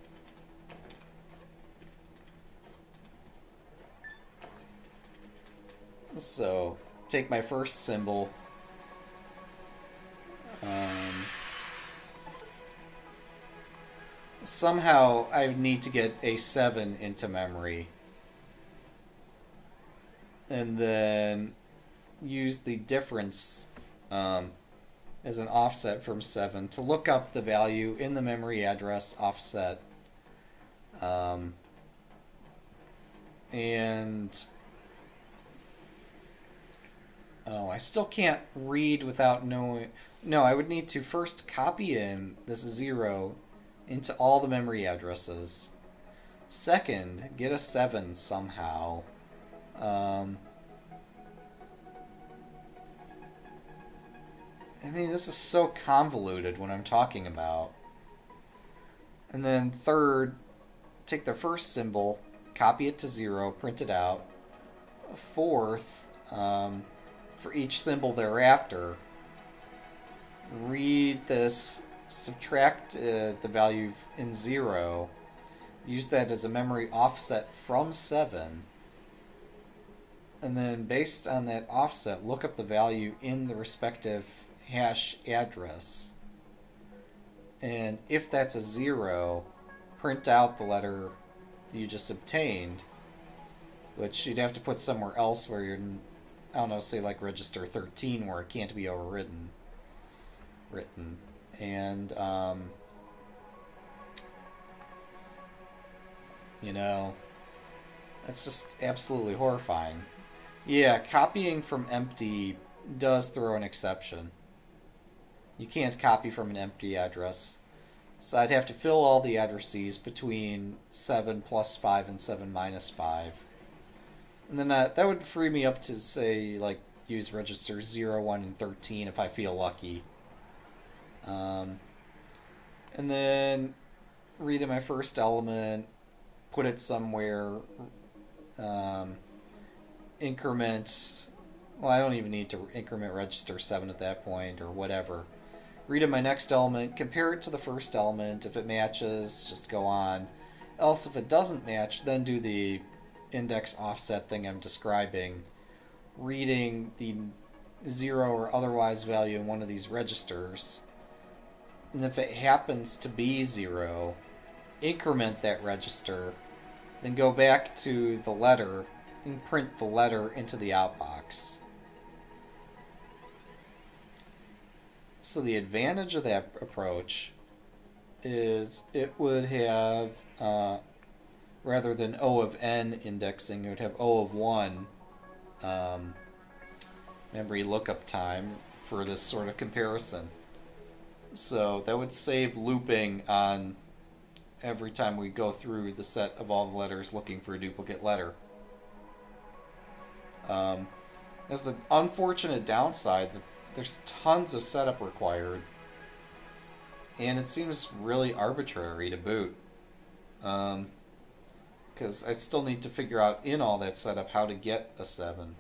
So, take my first symbol. Um, somehow I need to get a 7 into memory. And then use the difference um, as an offset from 7 to look up the value in the memory address offset. Um, and oh, I still can't read without knowing. No, I would need to first copy in this 0 into all the memory addresses. Second, get a 7 somehow. Um, I mean, this is so convoluted when I'm talking about. And then third, take the first symbol, copy it to 0, print it out. Fourth, um, for each symbol thereafter, read this subtract uh, the value in 0, use that as a memory offset from 7, and then based on that offset, look up the value in the respective hash address. And if that's a 0, print out the letter you just obtained, which you'd have to put somewhere else where you're, I don't know, say like register 13 where it can't be overridden. Written and um, you know, that's just absolutely horrifying. Yeah, copying from empty does throw an exception. You can't copy from an empty address. So I'd have to fill all the addresses between 7 plus 5 and 7 minus 5. And then that, that would free me up to, say, like, use register 0, 1, and 13 if I feel lucky. Um, and then read in my first element, put it somewhere, um, increment, well, I don't even need to increment register 7 at that point or whatever. Read in my next element, compare it to the first element. If it matches, just go on. Else, if it doesn't match, then do the index offset thing I'm describing. Reading the zero or otherwise value in one of these registers and if it happens to be zero, increment that register, then go back to the letter and print the letter into the outbox. So the advantage of that approach is it would have, uh, rather than O of n indexing, it would have O of 1 um, memory lookup time for this sort of comparison. So that would save looping on every time we go through the set of all the letters looking for a duplicate letter. Um, as the unfortunate downside, that there's tons of setup required, and it seems really arbitrary to boot. Because um, I still need to figure out in all that setup how to get a 7.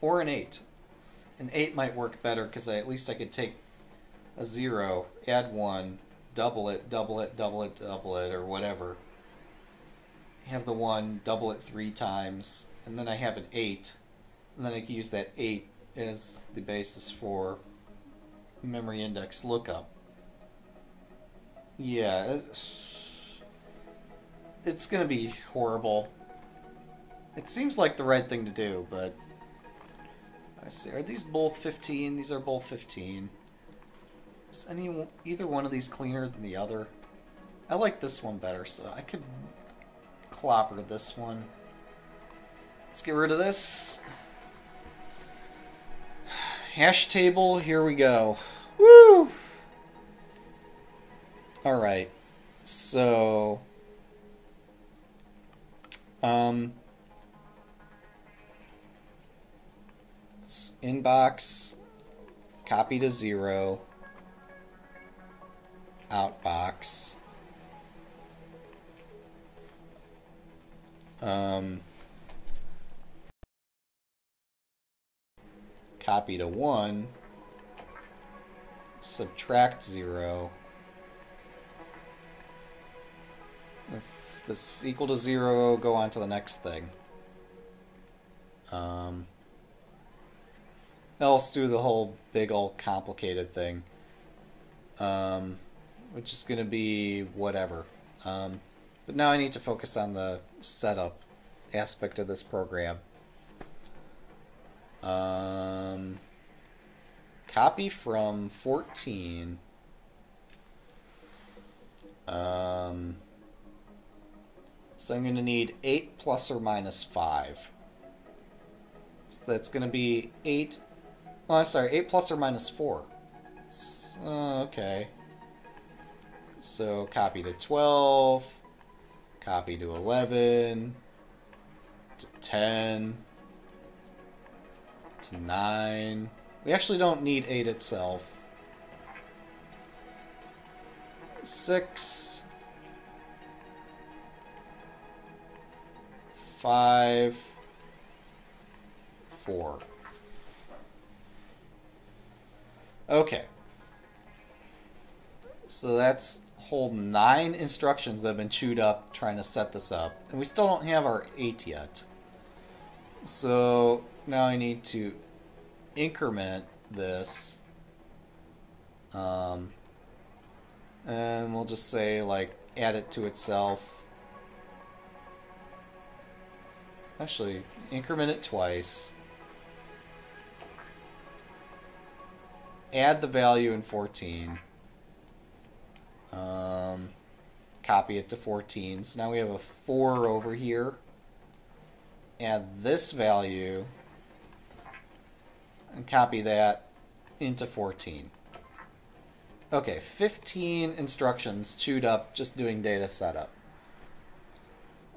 Or an 8 an 8 might work better because at least I could take a 0, add 1, double it, double it, double it, double it, or whatever. Have the 1, double it 3 times, and then I have an 8, and then I can use that 8 as the basis for memory index lookup. Yeah, it's, it's going to be horrible. It seems like the right thing to do, but I see. Are these both 15? These are both 15. Is any either one of these cleaner than the other? I like this one better, so I could clobber this one. Let's get rid of this. Hash table, here we go. Woo! Alright. So... Um... inbox, copy to zero, outbox. Um, copy to one, subtract 0. If this is equal to 0, go on to the next thing. Um, else do the whole big old complicated thing. Um, which is going to be whatever. Um, but now I need to focus on the setup aspect of this program. Um, copy from 14. Um, so I'm going to need 8 plus or minus 5. So that's going to be 8. Oh, sorry, 8 plus or minus 4. So, okay. So copy to 12, copy to 11, to 10, to 9. We actually don't need 8 itself. 6, 5, 4. Okay. So that's whole nine instructions that have been chewed up trying to set this up. And we still don't have our 8 yet. So now I need to increment this. Um, and we'll just say, like, add it to itself. Actually, increment it twice. Add the value in 14. Um, copy it to 14. So now we have a 4 over here. Add this value and copy that into 14. Okay, 15 instructions chewed up just doing data setup.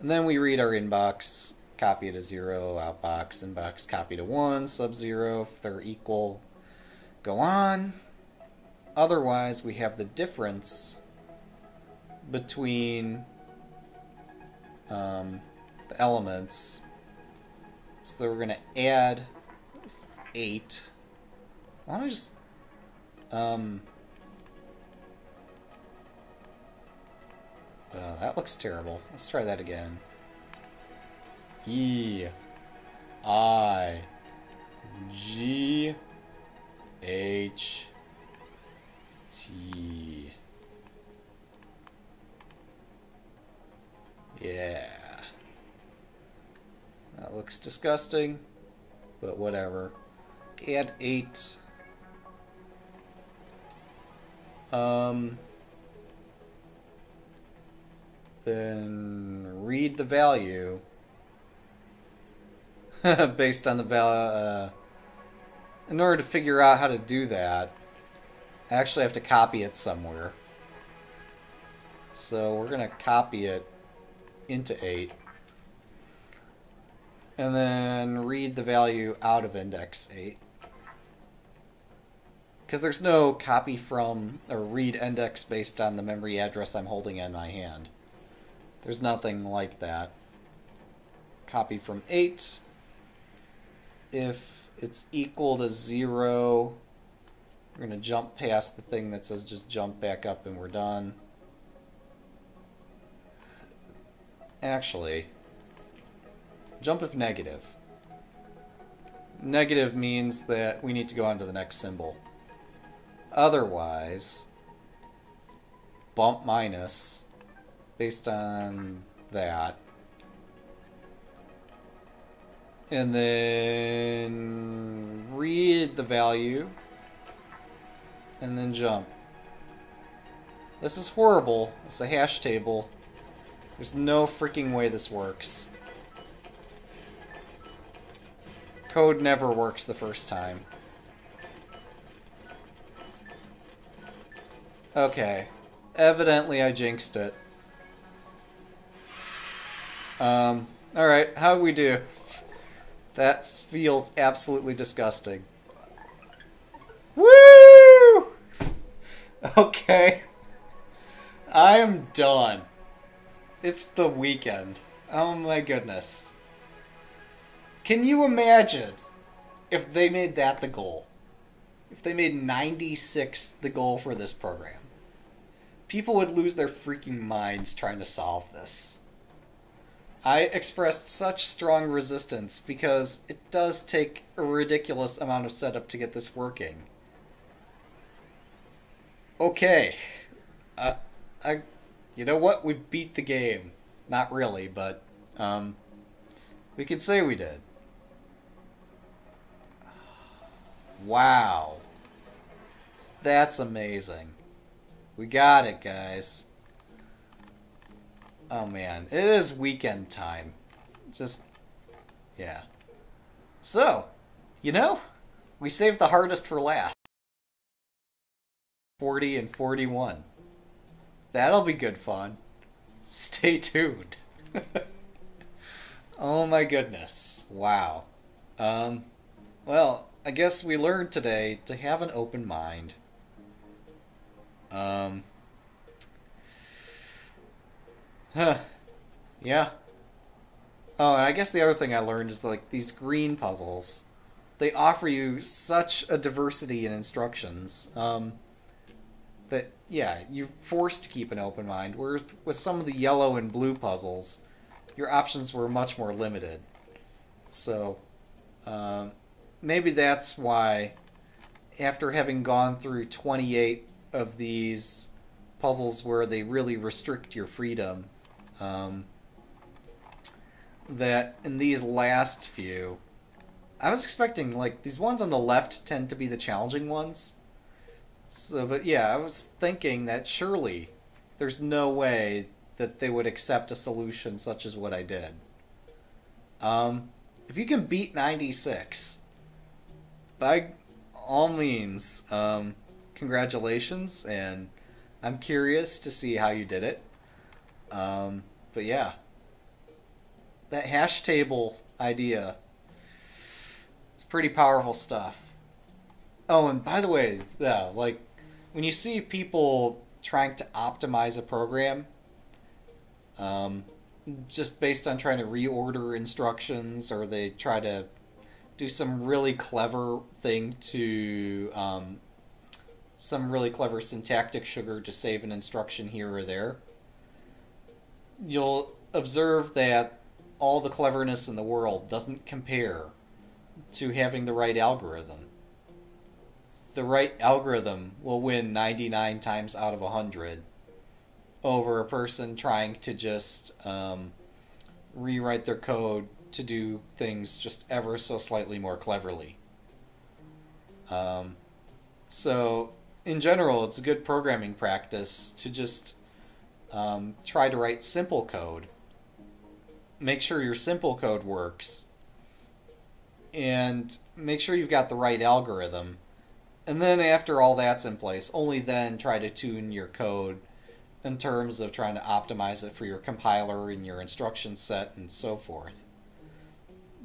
And then we read our inbox, copy it to 0, outbox, inbox, copy to 1, sub 0, if they're equal, go on. Otherwise, we have the difference between um, the elements. So we're going to add 8. Why don't I just... Um, oh, that looks terrible. Let's try that again. E I G H T Yeah. That looks disgusting, but whatever. Add 8. Um, then read the value based on the value. Uh, in order to figure out how to do that, I actually have to copy it somewhere. So we're going to copy it into 8. And then read the value out of index 8. Because there's no copy from or read index based on the memory address I'm holding in my hand. There's nothing like that. Copy from 8. If it's equal to 0, we're going to jump past the thing that says just jump back up and we're done. Actually, jump if negative. Negative means that we need to go on to the next symbol. Otherwise, bump minus based on that. And then read the value and then jump. This is horrible. It's a hash table. There's no freaking way this works. Code never works the first time. Okay. Evidently I jinxed it. Um, alright, how do we do? That feels absolutely disgusting. Woo! Okay. I am done. It's the weekend. Oh my goodness. Can you imagine if they made that the goal? if they made 96 the goal for this program. People would lose their freaking minds trying to solve this. I expressed such strong resistance because it does take a ridiculous amount of setup to get this working. Okay. Uh, I, you know what? We beat the game. Not really, but um, we could say we did. Wow. That's amazing. We got it, guys. Oh man, it is weekend time. Just, yeah. So, you know, we saved the hardest for last. 40 and 41. That'll be good fun. Stay tuned. oh my goodness. Wow. Um, well, I guess we learned today to have an open mind. Um, huh. Yeah. Oh, and I guess the other thing I learned is like these green puzzles. They offer you such a diversity in instructions. Um, that yeah, you're forced to keep an open mind. Whereas with some of the yellow and blue puzzles, your options were much more limited. So, um, maybe that's why, after having gone through 28 of these puzzles where they really restrict your freedom, um, that in these last few, I was expecting like these ones on the left tend to be the challenging ones. So, but yeah, I was thinking that surely there's no way that they would accept a solution such as what I did. Um, if you can beat 96, by all means, um, congratulations, and I'm curious to see how you did it. Um, but yeah, that hash table idea, it's pretty powerful stuff. Oh, and by the way, yeah, like when you see people trying to optimize a program, um, just based on trying to reorder instructions, or they try to do some really clever thing to um, some really clever syntactic sugar to save an instruction here or there, you'll observe that all the cleverness in the world doesn't compare to having the right algorithm. The right algorithm will win 99 times out of 100 over a person trying to just um, rewrite their code to do things just ever so slightly more cleverly. Um, so, in general, it's a good programming practice to just um, try to write simple code. Make sure your simple code works. And make sure you've got the right algorithm. And then, after all that's in place, only then try to tune your code in terms of trying to optimize it for your compiler and your instruction set and so forth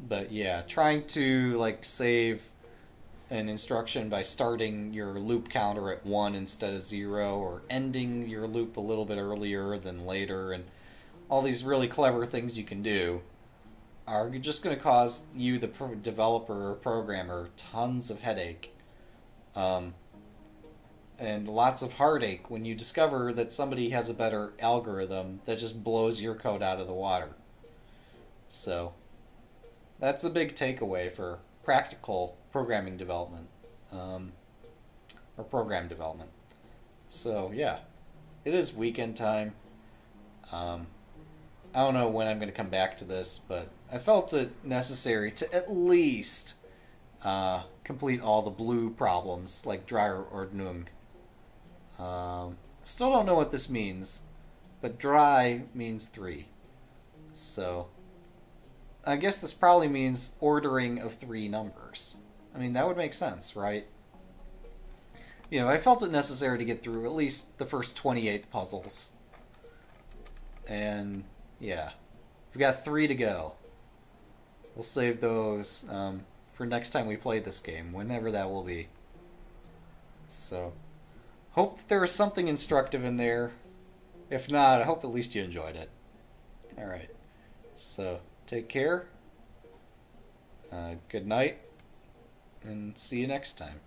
but yeah, trying to like save an instruction by starting your loop counter at 1 instead of 0 or ending your loop a little bit earlier than later and all these really clever things you can do are just going to cause you the developer or programmer tons of headache. Um, and lots of heartache when you discover that somebody has a better algorithm that just blows your code out of the water. So that's the big takeaway for practical programming development um, or program development. So yeah, it is weekend time. Um, I don't know when I'm going to come back to this, but I felt it necessary to at least uh, complete all the blue problems like Drei Ordnung. Um, still don't know what this means, but dry means three. So I guess this probably means ordering of three numbers. I mean, that would make sense, right? You know, I felt it necessary to get through at least the first 28 puzzles. And, yeah. We've got three to go. We'll save those um, for next time we play this game, whenever that will be. So, hope that there was something instructive in there. If not, I hope at least you enjoyed it. Alright. So, Take care. Uh, good night. And see you next time.